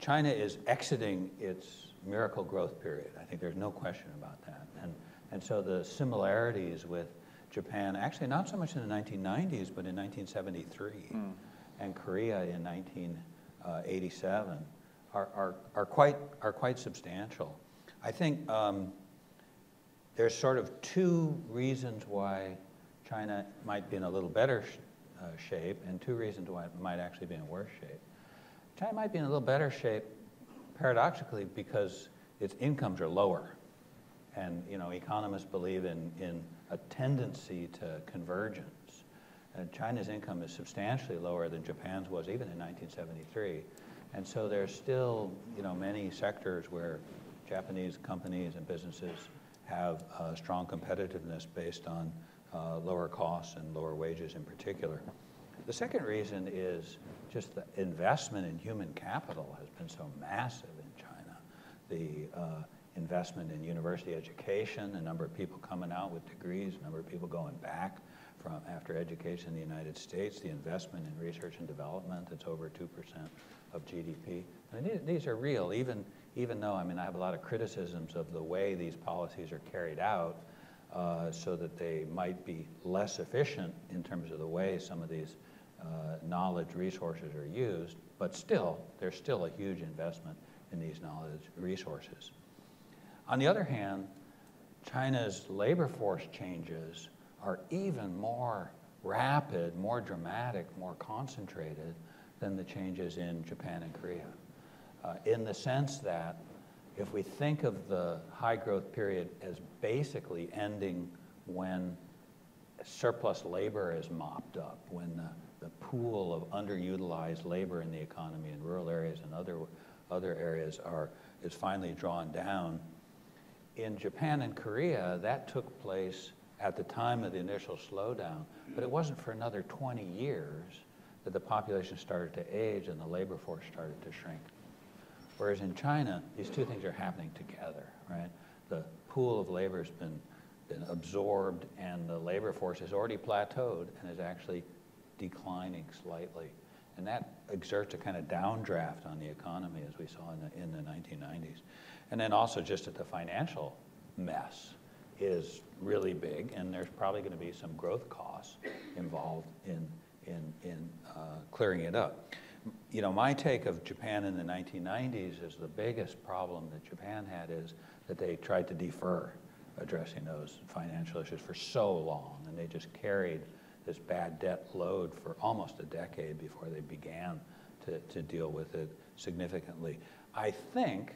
China is exiting its miracle growth period. I think there's no question about that. And, and so the similarities with Japan, actually not so much in the 1990s, but in 1973 mm. and Korea in 1987 are, are, are, quite, are quite substantial. I think um, there's sort of two reasons why China might be in a little better uh, shape, and two reasons why it might actually be in worse shape. China might be in a little better shape, paradoxically, because its incomes are lower. And you know, economists believe in, in a tendency to convergence. And China's income is substantially lower than Japan's was even in 1973. And so there's still you know, many sectors where Japanese companies and businesses have uh, strong competitiveness based on uh, lower costs and lower wages in particular. The second reason is just the investment in human capital has been so massive in China. The uh, investment in university education, the number of people coming out with degrees, the number of people going back from after education in the United States, the investment in research and development that's over 2% of GDP. These are real, even, even though, I mean, I have a lot of criticisms of the way these policies are carried out uh, so that they might be less efficient in terms of the way some of these uh, knowledge resources are used, but still, there's still a huge investment in these knowledge resources. On the other hand, China's labor force changes are even more rapid, more dramatic, more concentrated than the changes in Japan and Korea. Uh, in the sense that if we think of the high growth period as basically ending when surplus labor is mopped up, when the, pool of underutilized labor in the economy in rural areas and other, other areas are, is finally drawn down, in Japan and Korea, that took place at the time of the initial slowdown, but it wasn't for another 20 years that the population started to age and the labor force started to shrink. Whereas in China, these two things are happening together, right? The pool of labor has been, been absorbed and the labor force has already plateaued and is actually declining slightly. And that exerts a kind of downdraft on the economy as we saw in the, in the 1990s. And then also just at the financial mess is really big, and there's probably going to be some growth costs involved in, in, in uh, clearing it up. You know, my take of Japan in the 1990s is the biggest problem that Japan had is that they tried to defer addressing those financial issues for so long, and they just carried this bad debt load for almost a decade before they began to, to deal with it significantly. I think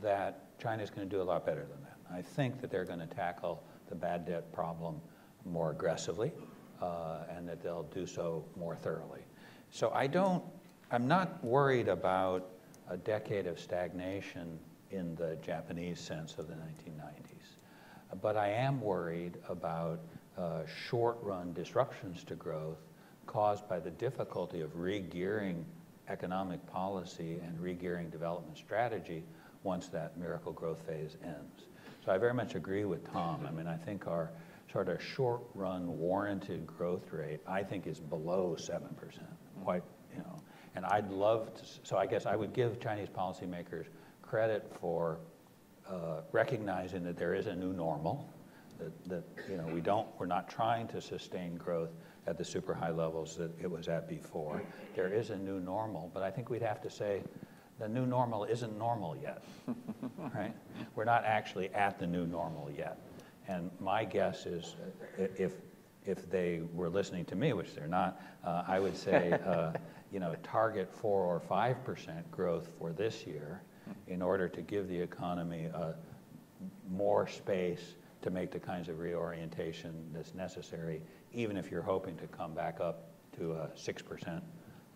that China is going to do a lot better than that. I think that they're going to tackle the bad debt problem more aggressively uh, and that they'll do so more thoroughly. So I don't, I'm not worried about a decade of stagnation in the Japanese sense of the 1990s. But I am worried about uh, short-run disruptions to growth caused by the difficulty of re-gearing economic policy and re-gearing development strategy once that miracle growth phase ends. So I very much agree with Tom. I mean, I think our sort of short run warranted growth rate, I think is below 7%, quite. And I'd love to, so I guess I would give Chinese policymakers credit for uh, recognizing that there is a new normal, that, that, you know, we don't, we're not trying to sustain growth at the super high levels that it was at before. There is a new normal, but I think we'd have to say, the new normal isn't normal yet, right? We're not actually at the new normal yet. And my guess is uh, if, if they were listening to me, which they're not, uh, I would say, uh, you know, target four or 5% growth for this year in order to give the economy uh, more space to make the kinds of reorientation that's necessary, even if you're hoping to come back up to a 6%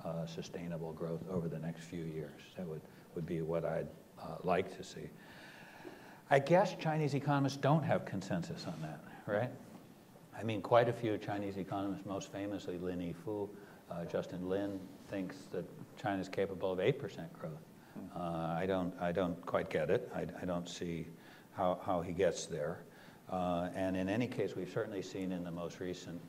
uh, sustainable growth over the next few years. That would, would be what I'd uh, like to see. I guess Chinese economists don't have consensus on that, right? I mean, quite a few Chinese economists, most famously Lin Yifu, uh, Justin Lin, thinks that China is capable of 8% growth. Uh, I, don't, I don't quite get it. I, I don't see how, how he gets there. Uh, and in any case, we've certainly seen in the most recent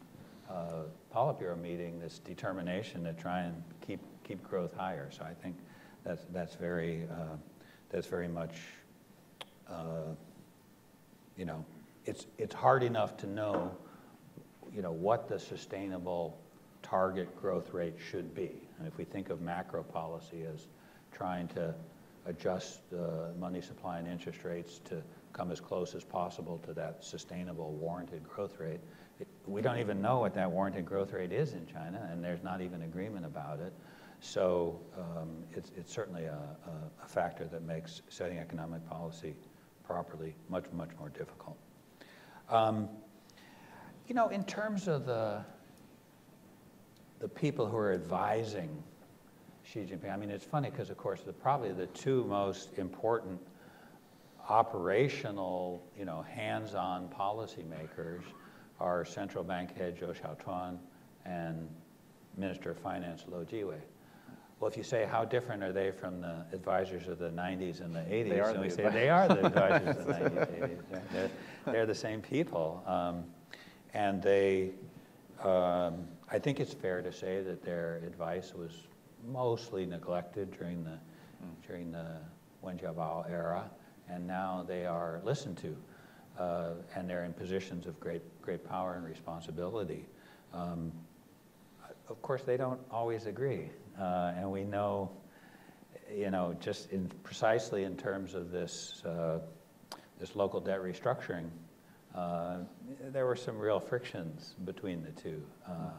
uh, Politburo meeting this determination to try and keep keep growth higher. So I think that's that's very uh, that's very much uh, you know it's it's hard enough to know you know what the sustainable target growth rate should be. And if we think of macro policy as trying to adjust uh, money supply and interest rates to come as close as possible to that sustainable warranted growth rate, we don't even know what that warranted growth rate is in China, and there's not even agreement about it. So um, it's, it's certainly a, a, a, factor that makes setting economic policy properly much, much more difficult. Um, you know, in terms of the, the people who are advising Xi Jinping, I mean, it's funny because, of course, the, probably the two most important operational, you know, hands-on policymakers are central bank head Zhou Xiaochuan and Minister of Finance Lou Jiwei. Well, if you say how different are they from the advisors of the 90s and the 80s, They are and we the say they are the advisors of the 90s, 80s. They're, they're, they're the same people, um, and they. Um, I think it's fair to say that their advice was mostly neglected during the during the Wen Jiabao era, and now they are listened to, uh, and they're in positions of great great power and responsibility. Um, of course, they don't always agree, uh, and we know, you know, just in precisely in terms of this uh, this local debt restructuring, uh, there were some real frictions between the two, uh,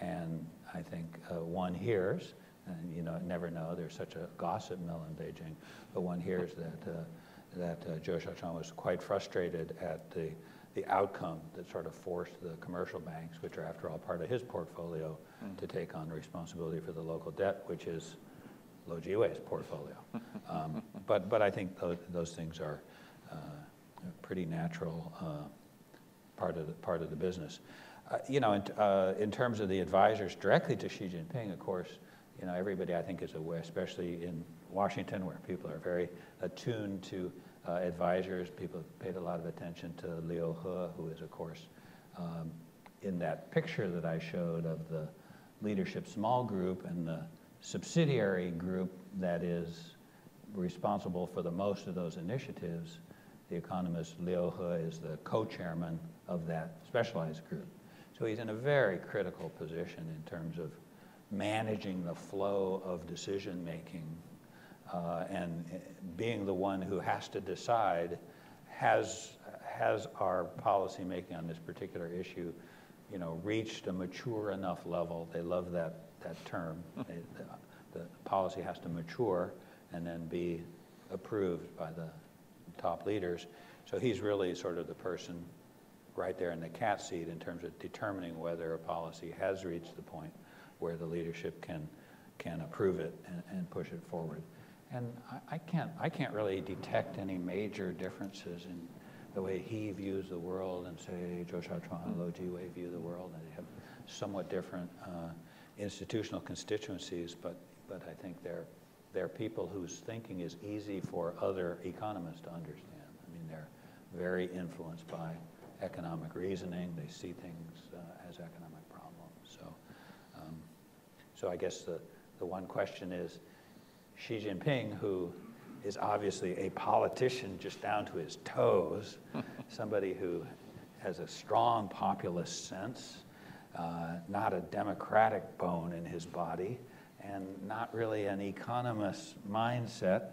and I think uh, one hears, and you know, never know. There's such a gossip mill in Beijing, but one hears that uh, that uh, Zhou Xiaochuan was quite frustrated at the the outcome that sort of forced the commercial banks, which are after all part of his portfolio, to take on responsibility for the local debt, which is Lou Jiwei's portfolio. Um, but, but I think those, those things are uh, a pretty natural uh, part, of the, part of the business. Uh, you know, in, uh, in terms of the advisors directly to Xi Jinping, of course, you know, everybody I think is aware, especially in Washington, where people are very attuned to uh, advisors. People paid a lot of attention to Liu He, who is, of course, um, in that picture that I showed of the leadership small group and the subsidiary group that is responsible for the most of those initiatives. The economist Liu He is the co-chairman of that specialized group. So he's in a very critical position in terms of managing the flow of decision making uh, and being the one who has to decide has, has our policy making on this particular issue you know, reached a mature enough level. They love that, that term. they, the, the policy has to mature and then be approved by the top leaders. So he's really sort of the person right there in the cat seat in terms of determining whether a policy has reached the point where the leadership can, can approve it and, and push it forward. And I, I, can't, I can't really detect any major differences in the way he views the world and say Zhou Xiaochuan and Lou Jiwei view the world. And they have somewhat different uh, institutional constituencies, but, but I think they're, they're people whose thinking is easy for other economists to understand. I mean, they're very influenced by economic reasoning. They see things uh, as economic problems. So, um, so I guess the, the one question is, Xi Jinping, who is obviously a politician just down to his toes, somebody who has a strong populist sense, uh, not a democratic bone in his body, and not really an economist mindset,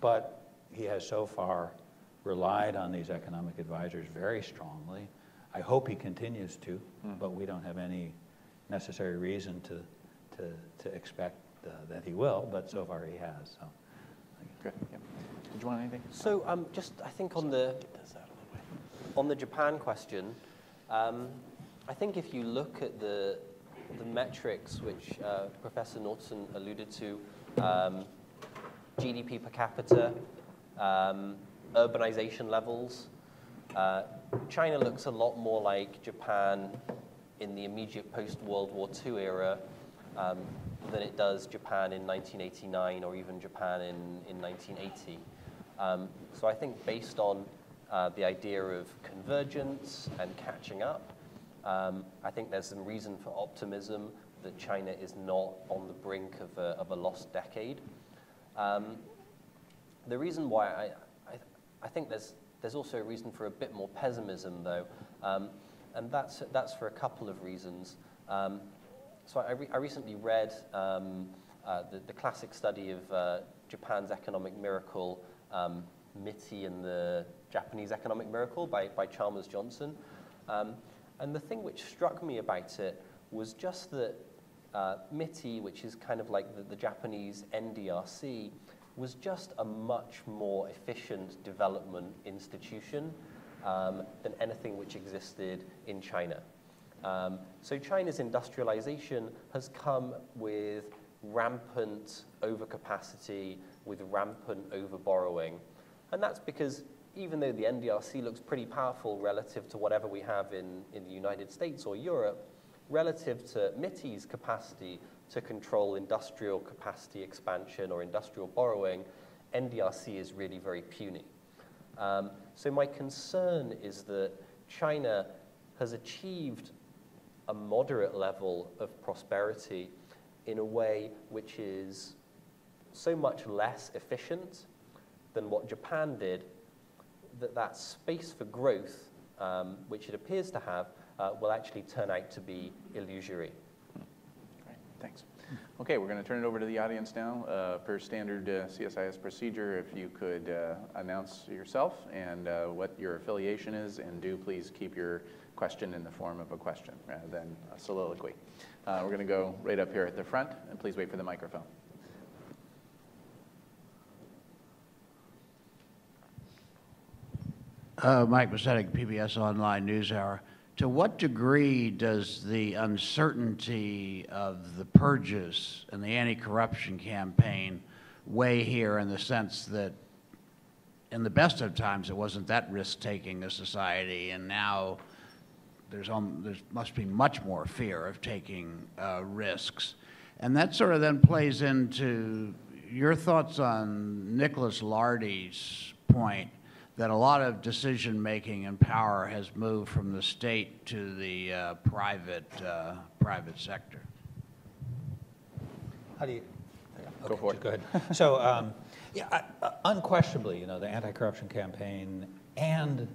but he has so far relied on these economic advisors very strongly. I hope he continues to, but we don't have any necessary reason to, to, to expect uh, that he will, but so far he has. So. Good. Yeah. Did you want anything? So um, just, I think on the, on the Japan question, um, I think if you look at the, the metrics which uh, Professor Naughton alluded to, um, GDP per capita, um, urbanization levels, uh, China looks a lot more like Japan in the immediate post-World War II era um, than it does Japan in 1989 or even Japan in, in 1980. Um, so I think based on uh, the idea of convergence and catching up, um, I think there's some reason for optimism that China is not on the brink of a, of a lost decade. Um, the reason why I, think there's, there's also a reason for a bit more pessimism, though, um, and that's, that's for a couple of reasons. Um, so I, re I, recently read um, uh, the, the, classic study of uh, Japan's economic miracle, um, MITI and the Japanese economic miracle by, by Chalmers Johnson. Um, and the thing which struck me about it was just that uh, MITI, which is kind of like the, the Japanese NDRC, was just a much more efficient development institution um, than anything which existed in China. Um, so China's industrialization has come with rampant overcapacity, with rampant overborrowing. And that's because even though the NDRC looks pretty powerful relative to whatever we have in, in the United States or Europe, relative to MITI's capacity to control industrial capacity expansion or industrial borrowing, NDRC is really very puny. Um, so my concern is that China has achieved a moderate level of prosperity in a way which is so much less efficient than what Japan did that that space for growth, um, which it appears to have, uh, will actually turn out to be illusory. Thanks. Okay, we're going to turn it over to the audience now. Uh, per standard uh, CSIS procedure, if you could uh, announce yourself and uh, what your affiliation is, and do please keep your question in the form of a question rather than a soliloquy. Uh, we're going to go right up here at the front, and please wait for the microphone. Uh, Mike Masetic, PBS Online NewsHour. To what degree does the uncertainty of the purges and the anti-corruption campaign weigh here in the sense that in the best of times it wasn't that risk-taking a society, and now there's there must be much more fear of taking uh, risks, and that sort of then plays into your thoughts on Nicholas Lardy's point that a lot of decision making and power has moved from the state to the uh, private uh, private sector. How do you? Go okay, for it. Go ahead. so, um, yeah, I, uh, unquestionably, you know, the anti-corruption campaign and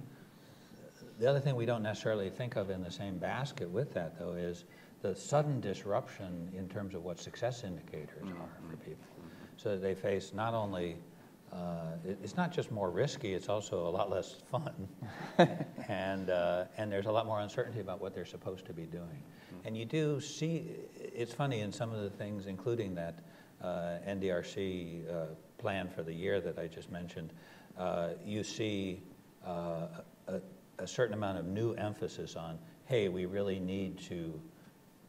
the other thing we don't necessarily think of in the same basket with that, though, is the sudden disruption in terms of what success indicators are for people. So they face not only uh, it, it's not just more risky, it's also a lot less fun. and, uh, and there's a lot more uncertainty about what they're supposed to be doing. And you do see, it's funny in some of the things, including that uh, NDRC uh, plan for the year that I just mentioned, uh, you see uh, a, a certain amount of new emphasis on, hey, we really need to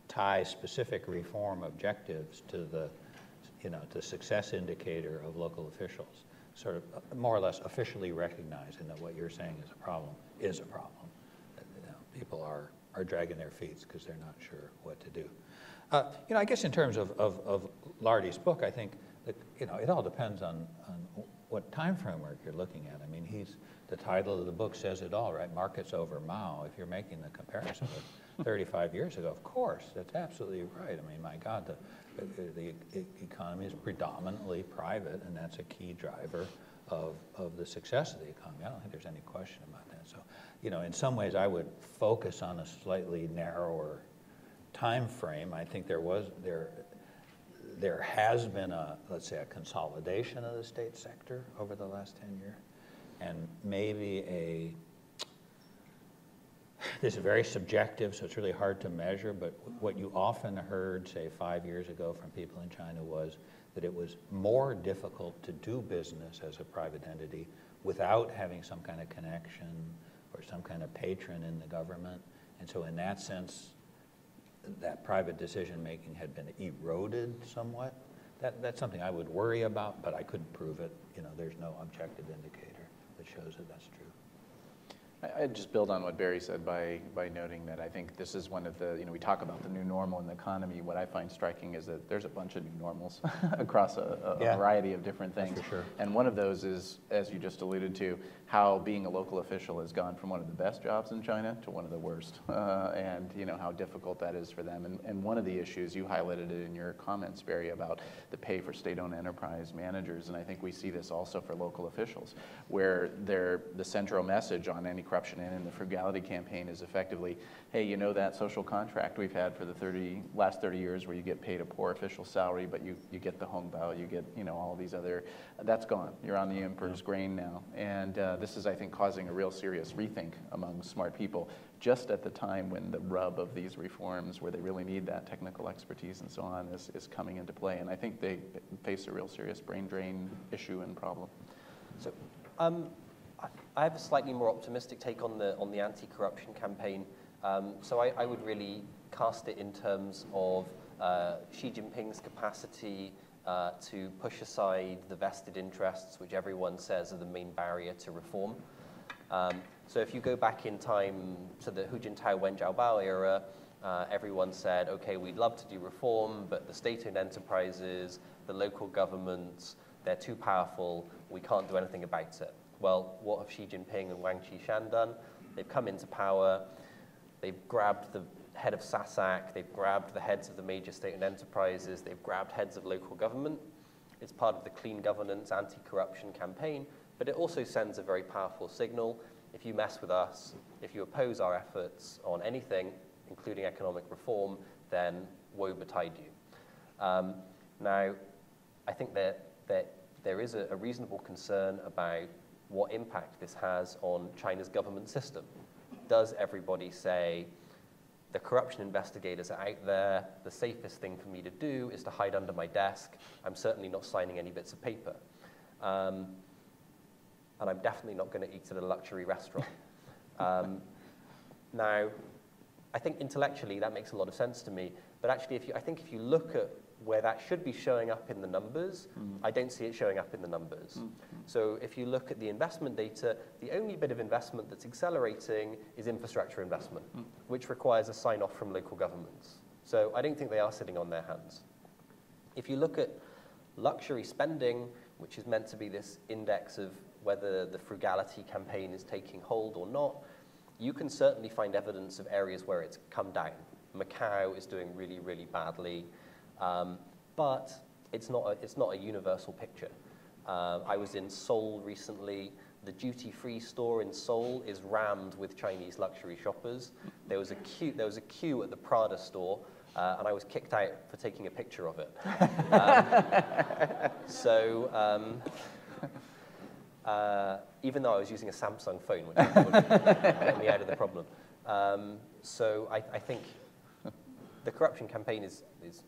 tie specific reform objectives to the you know, the success indicator of local officials sort of uh, more or less officially recognizing that what you're saying is a problem is a problem. You know, people are, are dragging their feet because they're not sure what to do. Uh, you know, I guess in terms of, of, of Lardy's book, I think that, you know, it all depends on, on what time framework you're looking at. I mean, he's, the title of the book says it all, right? Markets over Mao. If you're making the comparison with 35 years ago, of course, that's absolutely right. I mean, my God, the, the, economy is predominantly private, and that's a key driver of, of the success of the economy. I don't think there's any question about that. So, you know, in some ways, I would focus on a slightly narrower time frame. I think there was there there has been a let's say a consolidation of the state sector over the last 10 years, and maybe a this is very subjective, so it's really hard to measure, but what you often heard, say, five years ago from people in China was that it was more difficult to do business as a private entity without having some kind of connection or some kind of patron in the government. And so, in that sense, that private decision making had been eroded somewhat. That, that's something I would worry about, but I couldn't prove it. You know, there's no objective indicator that shows that that's true. I'd just build on what Barry said by, by noting that I think this is one of the, you know, we talk about the new normal in the economy. What I find striking is that there's a bunch of new normals across a, a Yeah. variety of different things. for sure. And one of those is, as you just alluded to, how being a local official has gone from one of the best jobs in China to one of the worst. Uh, and, you know, how difficult that is for them. And, and one of the issues, you highlighted it in your comments, Barry, about the pay for state-owned enterprise managers. And I think we see this also for local officials, where they're, the central message on any corruption and in the frugality campaign is effectively, hey, you know that social contract we've had for the 30, last 30 years where you get paid a poor official salary, but you, you get the hongbao, you get, you know, all these other, that's gone. You're on the emperor's grain now. And uh, this is, I think, causing a real serious rethink among smart people just at the time when the rub of these reforms, where they really need that technical expertise and so on, is, is coming into play. And I think they face a real serious brain drain issue and problem. So, um, I- have a slightly more optimistic take on the on the anti-corruption campaign. Um, so I, I would really cast it in terms of uh, Xi Jinping's capacity uh, to push aside the vested interests, which everyone says are the main barrier to reform. Um, so if you go back in time to the Hu Jintao Wen Jiabao era, uh, everyone said, okay, we'd love to do reform, but the state-owned enterprises, the local governments, they're too powerful, we can't do anything about it. Well, what have Xi Jinping and Wang Qishan done? They've come into power, they've grabbed the head of SASAC, they've grabbed the heads of the major state-owned enterprises, they've grabbed heads of local government. It's part of the clean governance, anti-corruption campaign, but it also sends a very powerful signal. If you mess with us, if you oppose our efforts on anything, including economic reform, then woe betide you. Um, now, I think that, that there is a, a reasonable concern about what impact this has on China's government system. Does everybody say, the corruption investigators are out there, the safest thing for me to do is to hide under my desk, I'm certainly not signing any bits of paper. Um, and I'm definitely not going to eat at a luxury restaurant. Um, now, I think intellectually that makes a lot of sense to me, but actually, if you, I think if you look at where that should be showing up in the numbers, mm. I don't see it showing up in the numbers. Mm. So if you look at the investment data, the only bit of investment that's accelerating is infrastructure investment, mm. which requires a sign off from local governments. So I don't think they are sitting on their hands. If you look at luxury spending, which is meant to be this index of whether the frugality campaign is taking hold or not, you can certainly find evidence of areas where it's come down. Macau is doing really, really badly. Um, but it's not, a, it's not a universal picture. Uh, I was in Seoul recently. The duty-free store in Seoul is rammed with Chinese luxury shoppers. There was a queue, there was a queue at the Prada store, uh, and I was kicked out for taking a picture of it. Um, so, um, uh, even though I was using a Samsung phone, which get me out of the problem. Um, so I, I, think the corruption campaign is, is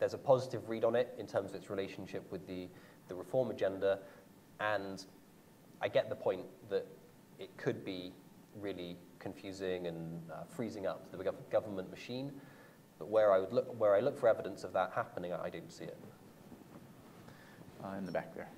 there's a positive read on it in terms of its relationship with the, the reform agenda, and I get the point that it could be really confusing and uh, freezing up the government machine. But where I would look, where I look for evidence of that happening, I, I don't see it. Uh, in the back there.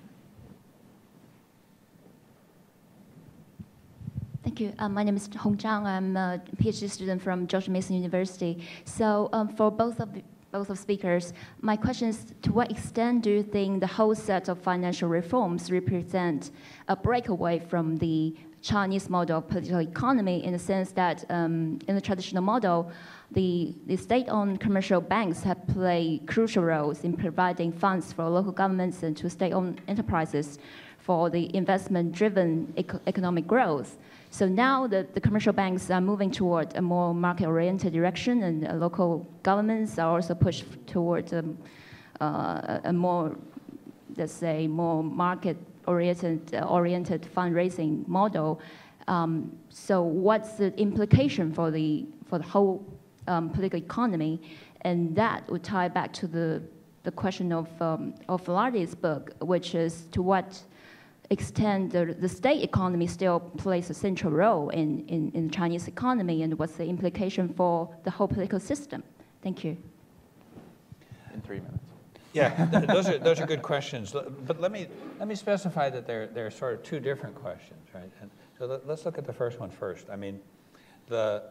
Thank you. Um, my name is Hong Zhang. I'm a PhD student from George Mason University. So um, for both of both of speakers. My question is, to what extent do you think the whole set of financial reforms represent a breakaway from the Chinese model of political economy in the sense that um, in the traditional model, the, the state-owned commercial banks have played crucial roles in providing funds for local governments and to state-owned enterprises for the investment-driven eco economic growth. So now the, the commercial banks are moving toward a more market-oriented direction, and uh, local governments are also pushed towards um, uh, a more, let's say, more market-oriented uh, oriented fundraising model. Um, so what's the implication for the for the whole um, political economy? And that would tie back to the the question of um, of Lardy's book, which is to what extent the, the state economy still plays a central role in, in, in Chinese economy and what's the implication for the whole political system? Thank you. In three minutes. Yeah, those, are, those are good questions. But let me, let me specify that they're, they're sort of two different questions, right? And so let, let's look at the first one first. I mean, the,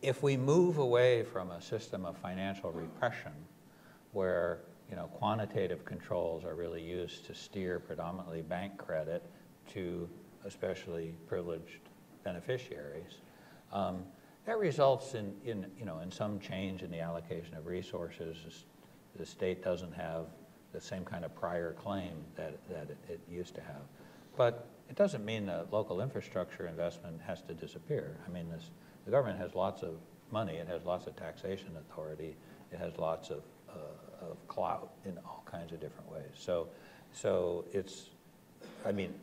if we move away from a system of financial repression where you know, quantitative controls are really used to steer predominantly bank credit to especially privileged beneficiaries. Um, that results in, in, you know, in some change in the allocation of resources. The state doesn't have the same kind of prior claim that, that it, it used to have. But it doesn't mean that local infrastructure investment has to disappear. I mean, this, the government has lots of money, it has lots of taxation authority, it has lots of uh, of clout in all kinds of different ways. So, so it's, I mean,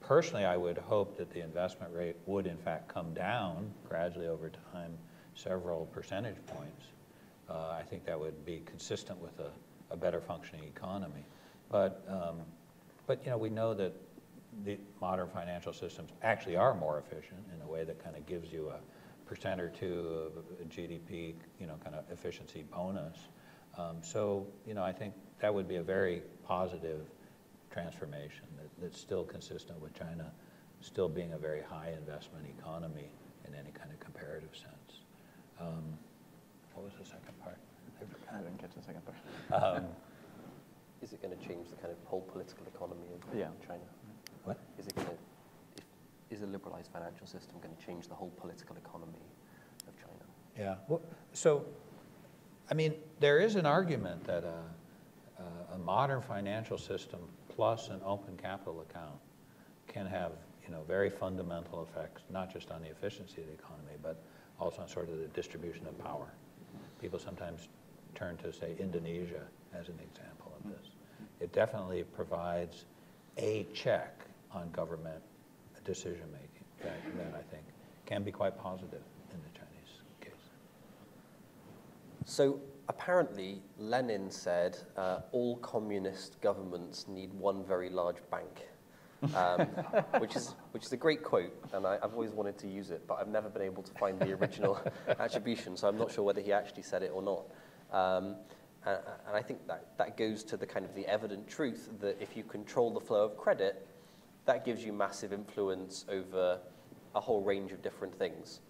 personally, I would hope that the investment rate would in fact come down gradually over time, several percentage points. Uh, I think that would be consistent with a, a better functioning economy. But, um, but you know, we know that the modern financial systems actually are more efficient in a way that kind of gives you a percent or two of GDP, you know, kind of efficiency bonus. Um, so, you know, I think that would be a very positive transformation that, that's still consistent with China still being a very high investment economy in any kind of comparative sense. Um, what was the second part? I didn't catch the second part. Um, Is it going to change the kind of whole political economy of Yeah. China? what? Is it going to, is a liberalized financial system going to change the whole political economy of China? Yeah. Well, so, I mean, there is an argument that a, a, a modern financial system plus an open capital account can have, you know, very fundamental effects, not just on the efficiency of the economy, but also on sort of the distribution of power. People sometimes turn to, say, Indonesia as an example of this. It definitely provides a check on government decision-making that, that I think can be quite positive in the Chinese case. So apparently, Lenin said uh, all communist governments need one very large bank, um, which, is, which is a great quote, and I, I've always wanted to use it, but I've never been able to find the original attribution, so I'm not sure whether he actually said it or not. Um, and, and I think that, that goes to the kind of the evident truth that if you control the flow of credit, that gives you massive influence over a whole range of different things.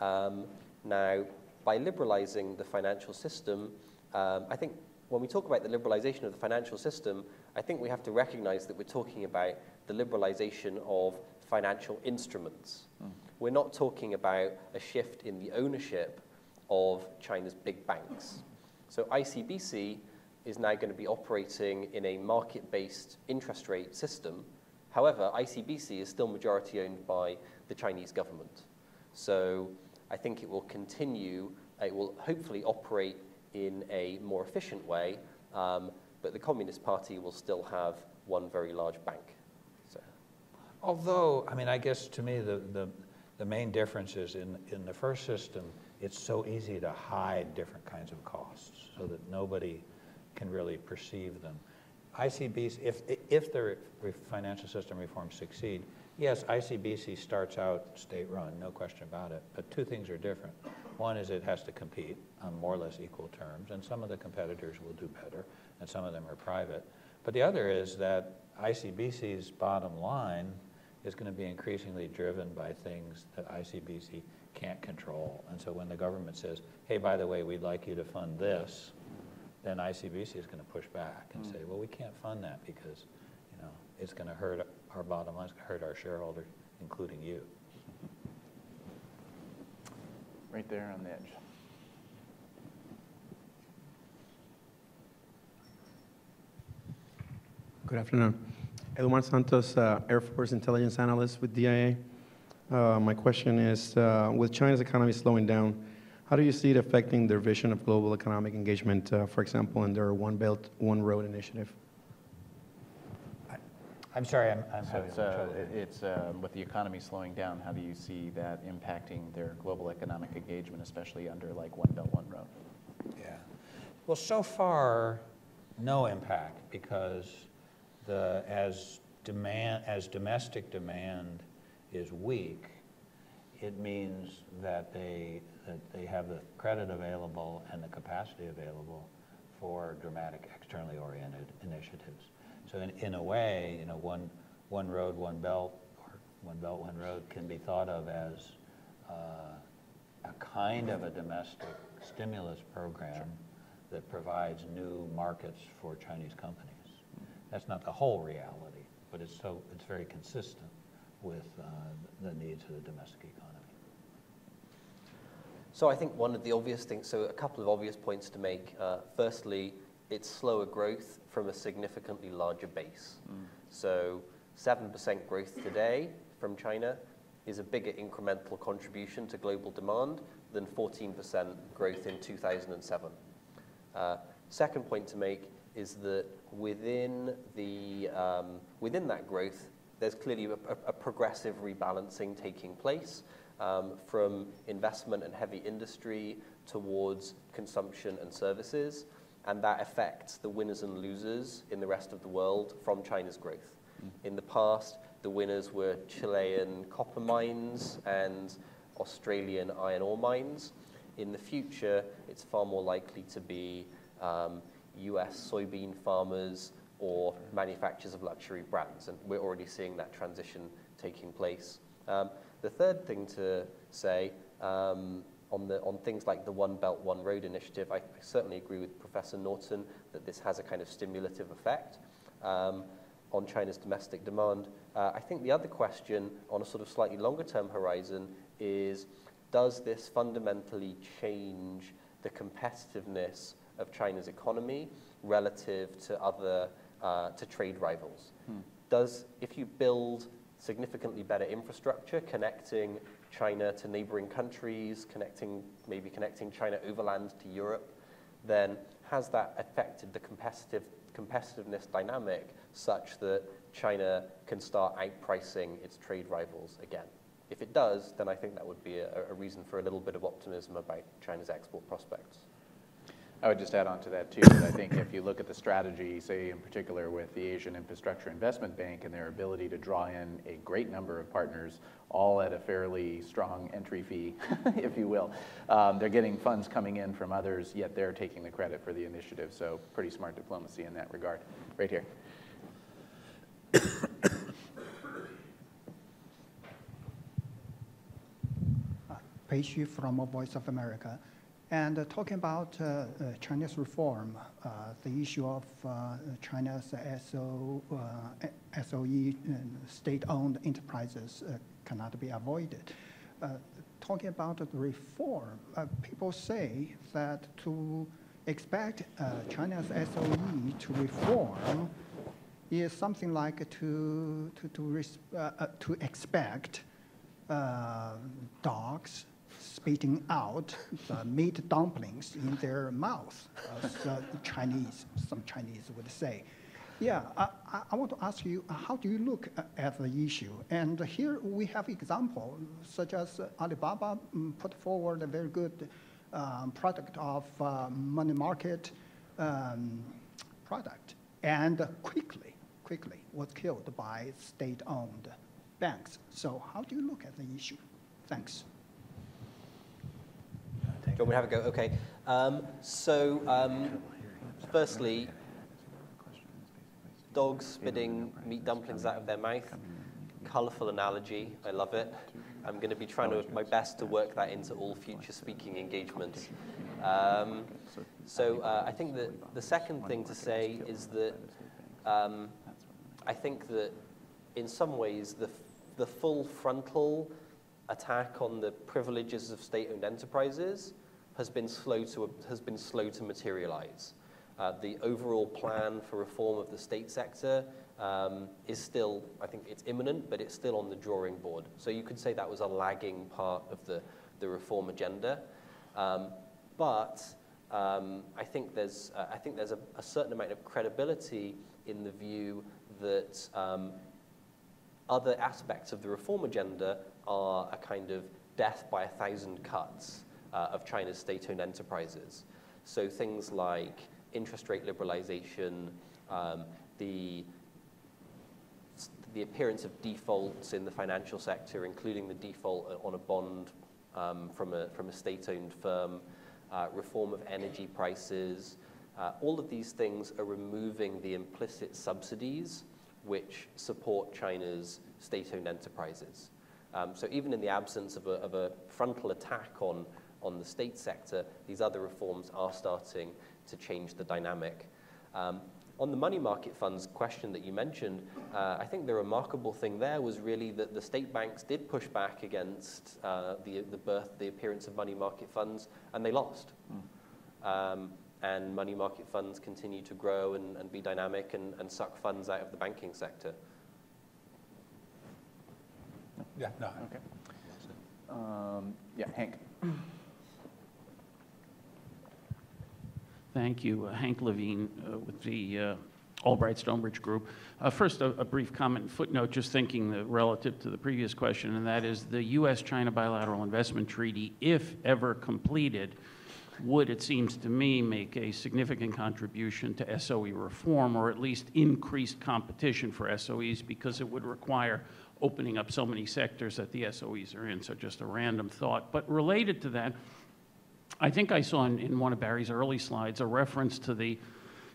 Um, now, by liberalizing the financial system, um, I think when we talk about the liberalization of the financial system, I think we have to recognize that we're talking about the liberalization of financial instruments. We're not talking about a shift in the ownership of China's big banks. So ICBC is now going to be operating in a market-based interest rate system. However, ICBC is still majority owned by the Chinese government. So I think it will continue, it will hopefully operate in a more efficient way, um, but the Communist Party will still have one very large bank. So, Although, I mean, I guess to me, the, the, the main difference is in, in the first system, it's so easy to hide different kinds of costs so that nobody can really perceive them. ICBs, if, if the re- financial system reforms succeed, yes, ICBC starts out state-run, no question about it, but two things are different. One is it has to compete on more or less equal terms, and some of the competitors will do better, and some of them are private. But the other is that ICBC's bottom line is going to be increasingly driven by things that ICBC can't control. And so when the government says, hey, by the way, we'd like you to fund this, then ICBC is going to push back and hmm. say, well, we can't fund that because, you know, it's going to hurt our bottom line, it's going to hurt our shareholders, including you. Right there on the edge. Good afternoon. Edwin Santos, uh, Air Force Intelligence Analyst with DIA. Uh, my question is, uh, with China's economy slowing down, how do you see it affecting their vision of global economic engagement, uh, for example, in their One Belt, One Road initiative? I'm sorry, I'm, I'm So having it's, uh, trouble. it- it's, uh, with the economy slowing down, how do you see that impacting their global economic engagement, especially under like One Belt, One Road? Yeah. Well, so far, no impact because the, as demand, as domestic demand is weak, it means that they, that they have the credit available and the capacity available for dramatic externally oriented initiatives. So in, in a way, you know, one, one road, one belt, or one belt, one road can be thought of as uh, a kind of a domestic stimulus program that provides new markets for Chinese companies. That's not the whole reality, but it's so, it's very consistent with uh, the needs of the domestic economy. so I think one of the obvious things, so a couple of obvious points to make. Uh, firstly, it's slower growth from a significantly larger base. So 7% growth today from China is a bigger incremental contribution to global demand than 14% growth in 2007. Uh, second point to make is that within, the, um, within that growth, there's clearly a, a, a progressive rebalancing taking place um, from investment and heavy industry towards consumption and services, and that affects the winners and losers in the rest of the world from China's growth. In the past, the winners were Chilean copper mines and Australian iron ore mines. In the future, it's far more likely to be um, US soybean farmers, or manufacturers of luxury brands. And we're already seeing that transition taking place. Um, the third thing to say um, on, the, on things like the One Belt, One Road initiative, I, I, certainly agree with Professor Naughton that this has a kind of stimulative effect um, on China's domestic demand. Uh, I think the other question on a sort of slightly longer term horizon is does this fundamentally change the competitiveness of China's economy relative to other uh, to trade rivals? Hmm. Does if you build significantly better infrastructure connecting China to neighboring countries, connecting maybe connecting China overland to Europe, then has that affected the competitive competitiveness dynamic such that China can start outpricing its trade rivals again? If it does, then I think that would be a, a reason for a little bit of optimism about China's export prospects. I would just add on to that too, I think if you look at the strategy, say in particular with the Asian Infrastructure Investment Bank and their ability to draw in a great number of partners, all at a fairly strong entry fee, if you will. Um, they're getting funds coming in from others, yet they're taking the credit for the initiative. So pretty smart diplomacy in that regard. Right here. Pei Xu from Voice of America. And uh, talking about uh, uh, Chinese reform, uh, the issue of uh, China's SO, uh, SOE, state-owned enterprises, cannot be avoided. talking about the reform, people say that to expect China's SOE to reform is something like to, to, to, to expect dogs spitting out the meat dumplings in their mouth, as uh, Chinese, some Chinese would say. Yeah, I, I, want to ask you, how do you look at the issue? And here we have example, such as Alibaba mm, put forward a very good um, product of uh, money market um, product, and quickly, quickly was killed by state-owned banks. So how do you look at the issue? Thanks. Do you want me to have a go? Okay. Um, so, um, firstly, dogs spitting meat dumplings out of their mouth. Colourful analogy. I love it. I'm going to be trying to, my best to work that into all future speaking engagements. Um, so uh, I think that the second thing to say is that um, I think that in some ways the, the full frontal attack on the privileges of state-owned enterprises has been slow to, has been slow to materialize. Uh, the overall plan for reform of the state sector um, is still, I think it's imminent, but it's still on the drawing board. So you could say that was a lagging part of the, the reform agenda. Um, but um, I think there's, uh, I think there's a, a, certain amount of credibility in the view that um, other aspects of the reform agenda are a kind of death by a thousand cuts uh, of China's state-owned enterprises. So things like interest rate liberalization, um, the, the appearance of defaults in the financial sector, including the default on a bond um, from a, from a state-owned firm, uh, reform of energy prices, uh, all of these things are removing the implicit subsidies which support China's state-owned enterprises. Um, so even in the absence of a, of a frontal attack on on the state sector, these other reforms are starting to change the dynamic. Um, on the money market funds question that you mentioned, uh, I think the remarkable thing there was really that the state banks did push back against uh, the, the birth, the appearance of money market funds, and they lost. Mm. Um, and money market funds continue to grow and, and be dynamic and, and suck funds out of the banking sector. Yeah, no. Okay. Um, yeah, Hank. Thank you. Uh, Hank Levine uh, with the uh, Albright Stonebridge Group. Uh, first, a, a, brief comment footnote, just thinking that relative to the previous question, and that is the U.S. China Bilateral Investment Treaty, if ever completed, would, it seems to me, make a significant contribution to SOE reform or at least increased competition for SOEs because it would require opening up so many sectors that the SOEs are in. So, just a random thought. But related to that, I think I saw in, in one of Barry's early slides a reference to the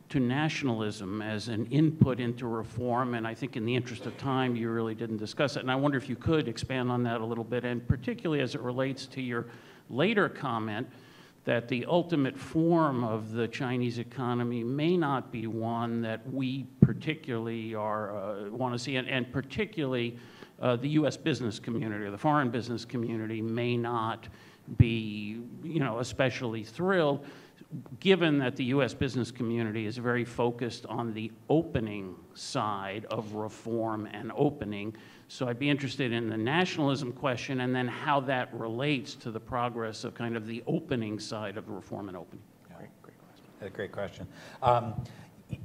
to nationalism as an input into reform, and I think in the interest of time, you really didn't discuss it. And I wonder if you could expand on that a little bit, and particularly as it relates to your later comment that the ultimate form of the Chinese economy may not be one that we particularly are uh, want to see, and, and particularly uh, the U.S. business community or the foreign business community may not be, you know, especially thrilled, given that the U.S. business community is very focused on the opening side of reform and opening. So I'd be interested in the nationalism question and then how that relates to the progress of kind of the opening side of reform and opening. Great, great question. A great question. Um,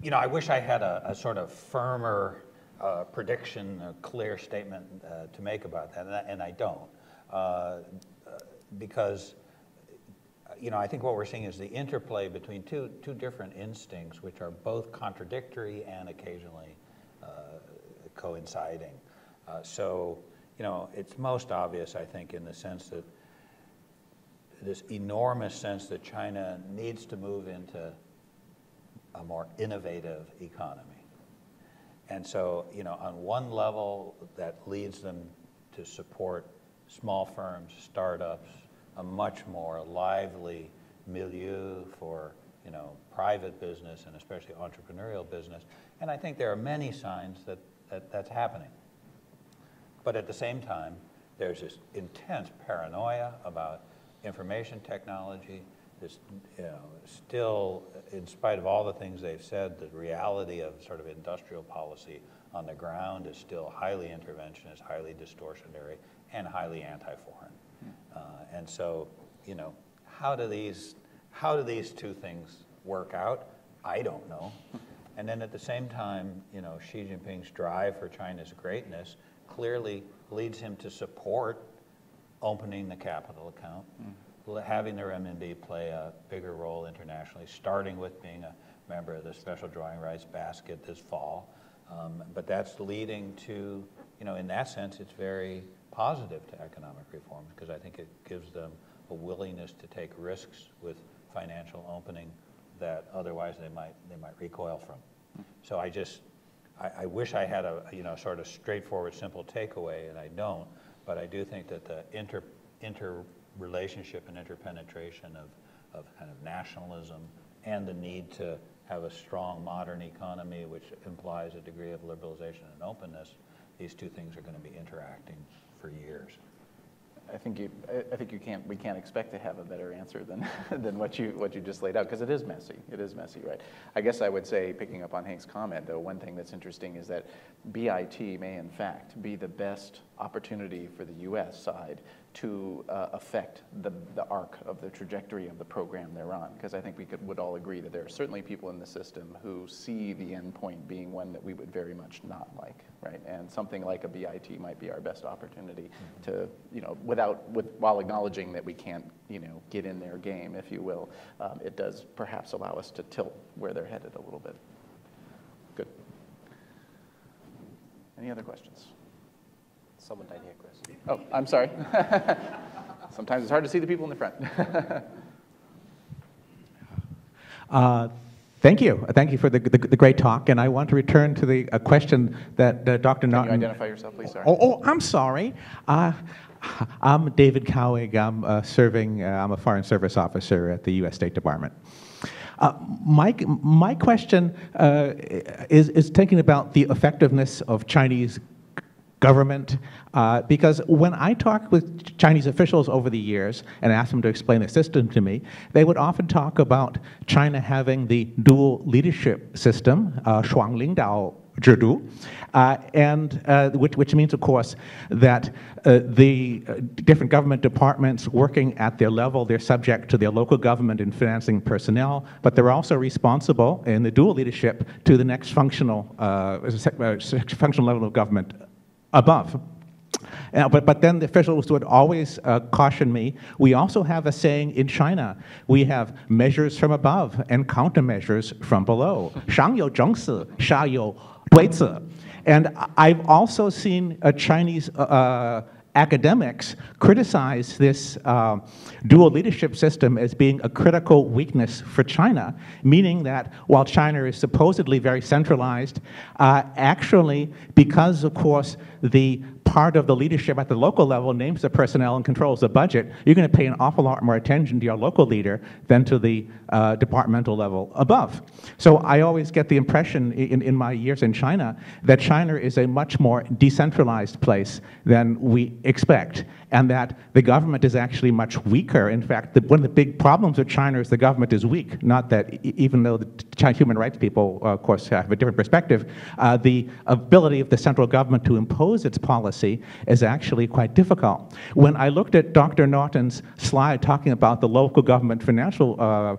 you know, I wish I had a, a sort of firmer uh, prediction, a clear statement uh, to make about that, and I, and I don't. Uh, because you know, I think what we're seeing is the interplay between two, two different instincts, which are both contradictory and occasionally uh, coinciding. Uh, so, you know, it's most obvious, I think, in the sense that this enormous sense that China needs to move into a more innovative economy. And so, you know, on one level, that leads them to support small firms, startups, a much more lively milieu for you know, private business and especially entrepreneurial business. And I think there are many signs that, that that's happening. But at the same time, there's this intense paranoia about information technology. This, you know, still, in spite of all the things they've said, the reality of sort of industrial policy on the ground is still highly interventionist, highly distortionary, and highly anti-foreign. Uh, and so, you know, how do these how do these two things work out? I don't know. And then at the same time, you know, Xi Jinping's drive for China's greatness clearly leads him to support opening the capital account, mm. having the renminbi play a bigger role internationally, starting with being a member of the special drawing rights basket this fall. Um, but that's leading to, you know, in that sense, it's very positive to economic reforms because I think it gives them a willingness to take risks with financial opening that otherwise they might they might recoil from. So I just I, I wish I had a you know sort of straightforward simple takeaway and I don't, but I do think that the inter interrelationship and interpenetration of of kind of nationalism and the need to have a strong modern economy which implies a degree of liberalization and openness, these two things are going to be interacting for years. I think you, I think you can't, we can't expect to have a better answer than, than what you, what you just laid out, because it is messy. It is messy, right? I guess I would say, picking up on Hank's comment, though, one thing that's interesting is that BIT may, in fact, be the best opportunity for the U.S. side to uh, affect the, the arc of the trajectory of the program they're on. Because I think we could, would all agree that there are certainly people in the system who see the end point being one that we would very much not like, right? And something like a BIT might be our best opportunity to, you know, without, with, while acknowledging that we can't, you know, get in their game, if you will, um, it does perhaps allow us to tilt where they're headed a little bit. Good. Any other questions? Someone down here, Chris. Oh, I'm sorry. Sometimes it's hard to see the people in the front. uh, thank you. Thank you for the, the, the, great talk. And I want to return to the a question that uh, Dr. Can Naughton. you identify yourself, please? Sorry. Oh, oh I'm sorry. Uh, I'm David Cowig. I'm uh, serving, uh, I'm a Foreign Service Officer at the U.S. State Department. Uh, my, my question uh, is, is thinking about the effectiveness of Chinese government. Uh, because when I talked with Chinese officials over the years and asked them to explain the system to me, they would often talk about China having the dual leadership system, uh, Dao uh, and uh, which, which means, of course, that uh, the uh, different government departments working at their level, they're subject to their local government in financing personnel, but they're also responsible in the dual leadership to the next functional, uh, uh, functional level of government above. Uh, but, but then the officials would always uh, caution me. We also have a saying in China we have measures from above and countermeasures from below. Shang you zhengce, sha. And I've also seen uh, Chinese uh, academics criticize this uh, dual leadership system as being a critical weakness for China, meaning that while China is supposedly very centralized, uh, actually, because of course the part of the leadership at the local level names the personnel and controls the budget, you're going to pay an awful lot more attention to your local leader than to the uh, departmental level above. So I always get the impression in, in my years in China that China is a much more decentralized place than we expect, and that the government is actually much weaker. In fact, the, one of the big problems with China is the government is weak, not that even though the China human rights people, uh, of course, have a different perspective, uh, the ability of the central government to impose its policy is actually quite difficult. When I looked at Dr. Naughton's slide talking about the local government financial uh,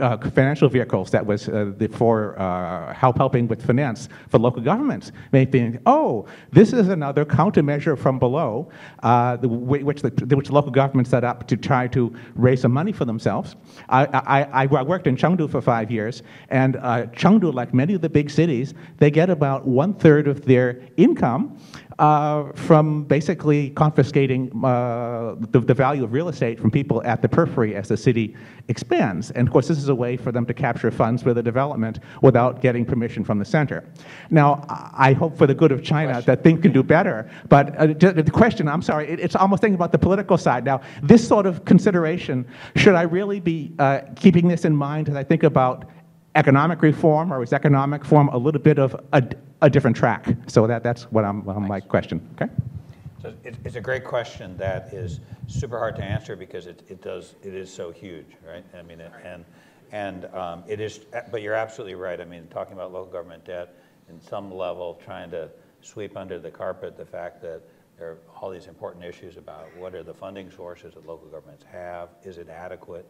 uh, financial vehicles that was uh, the, for uh, help helping with finance for local governments, think, oh, this is another countermeasure from below, uh, the, which the which the local government set up to try to raise some money for themselves. I, I, I worked in Chengdu for five years, and uh, Chengdu, like many of the big cities, they get about one third of their income uh, from basically confiscating uh, the, the value of real estate from people at the periphery as the city expands. And of course, this is a way for them to capture funds for the development without getting permission from the center. Now, I hope for the good of China that things can do better. But uh, the question, I'm sorry, it, it's almost thinking about the political side. Now, this sort of consideration, should I really be uh, keeping this in mind as I think about economic reform, or is economic reform a little bit of a, a different track? So that, that's what I'm, well, my question, okay? So it, it's a great question that is super hard to answer because it, it does it is so huge, right? I mean, it, and and um, it is, but you're absolutely right. I mean, talking about local government debt, in some level, trying to sweep under the carpet the fact that there are all these important issues about what are the funding sources that local governments have, is it adequate?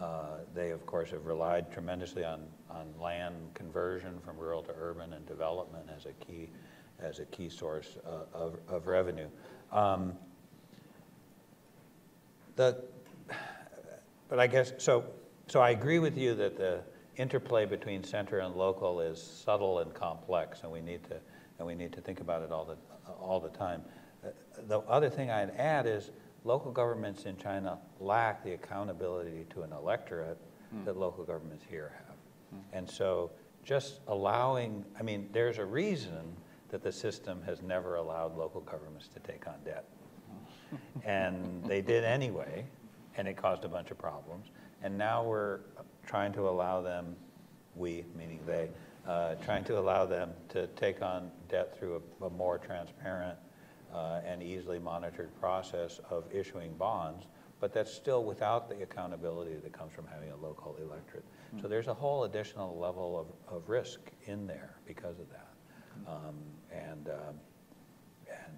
Uh, they, of course, have relied tremendously on, on land conversion from rural to urban and development as a key, as a key source uh, of, of revenue. Um, the, but I guess, so, so I agree with you that the interplay between center and local is subtle and complex, and we need to, and we need to think about it all the, all the time. Uh, The other thing I'd add is local governments in China lack the accountability to an electorate that local governments here have. And so just allowing, I mean, there's a reason that the system has never allowed local governments to take on debt. And they did anyway, and it caused a bunch of problems. And now we're trying to allow them, we, meaning they, uh, trying to allow them to take on debt through a, a more transparent uh, and easily monitored process of issuing bonds, but that's still without the accountability that comes from having a local electorate. So there's a whole additional level of, of risk in there because of that. Um, and, um, and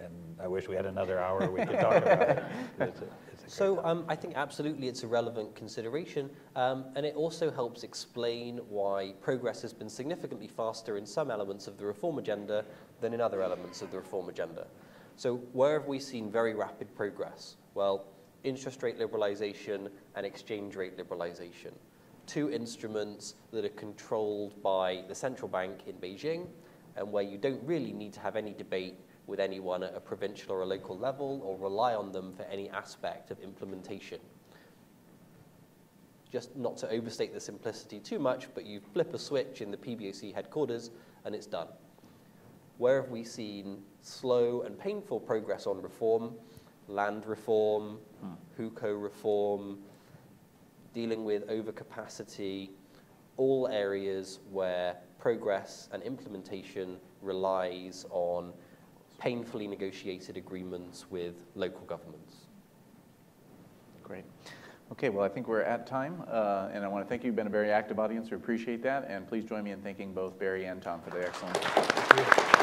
and I wish we had another hour we could talk about it. So um, I think absolutely it's a relevant consideration, um, and it also helps explain why progress has been significantly faster in some elements of the reform agenda than in other elements of the reform agenda. So where have we seen very rapid progress? Well, interest rate liberalization and exchange rate liberalization, two instruments that are controlled by the central bank in Beijing, and where you don't really need to have any debate with anyone at a provincial or a local level or rely on them for any aspect of implementation. Just not to overstate the simplicity too much, but you flip a switch in the PBOC headquarters and it's done. Where have we seen slow and painful progress on reform? Land reform, hmm. hukou reform, dealing with overcapacity, all areas where progress and implementation relies on painfully negotiated agreements with local governments. Great. Okay, well, I think we're at time, uh, and I want to thank you. You've been a very active audience. We appreciate that, and please join me in thanking both Barry and Tom for their excellent.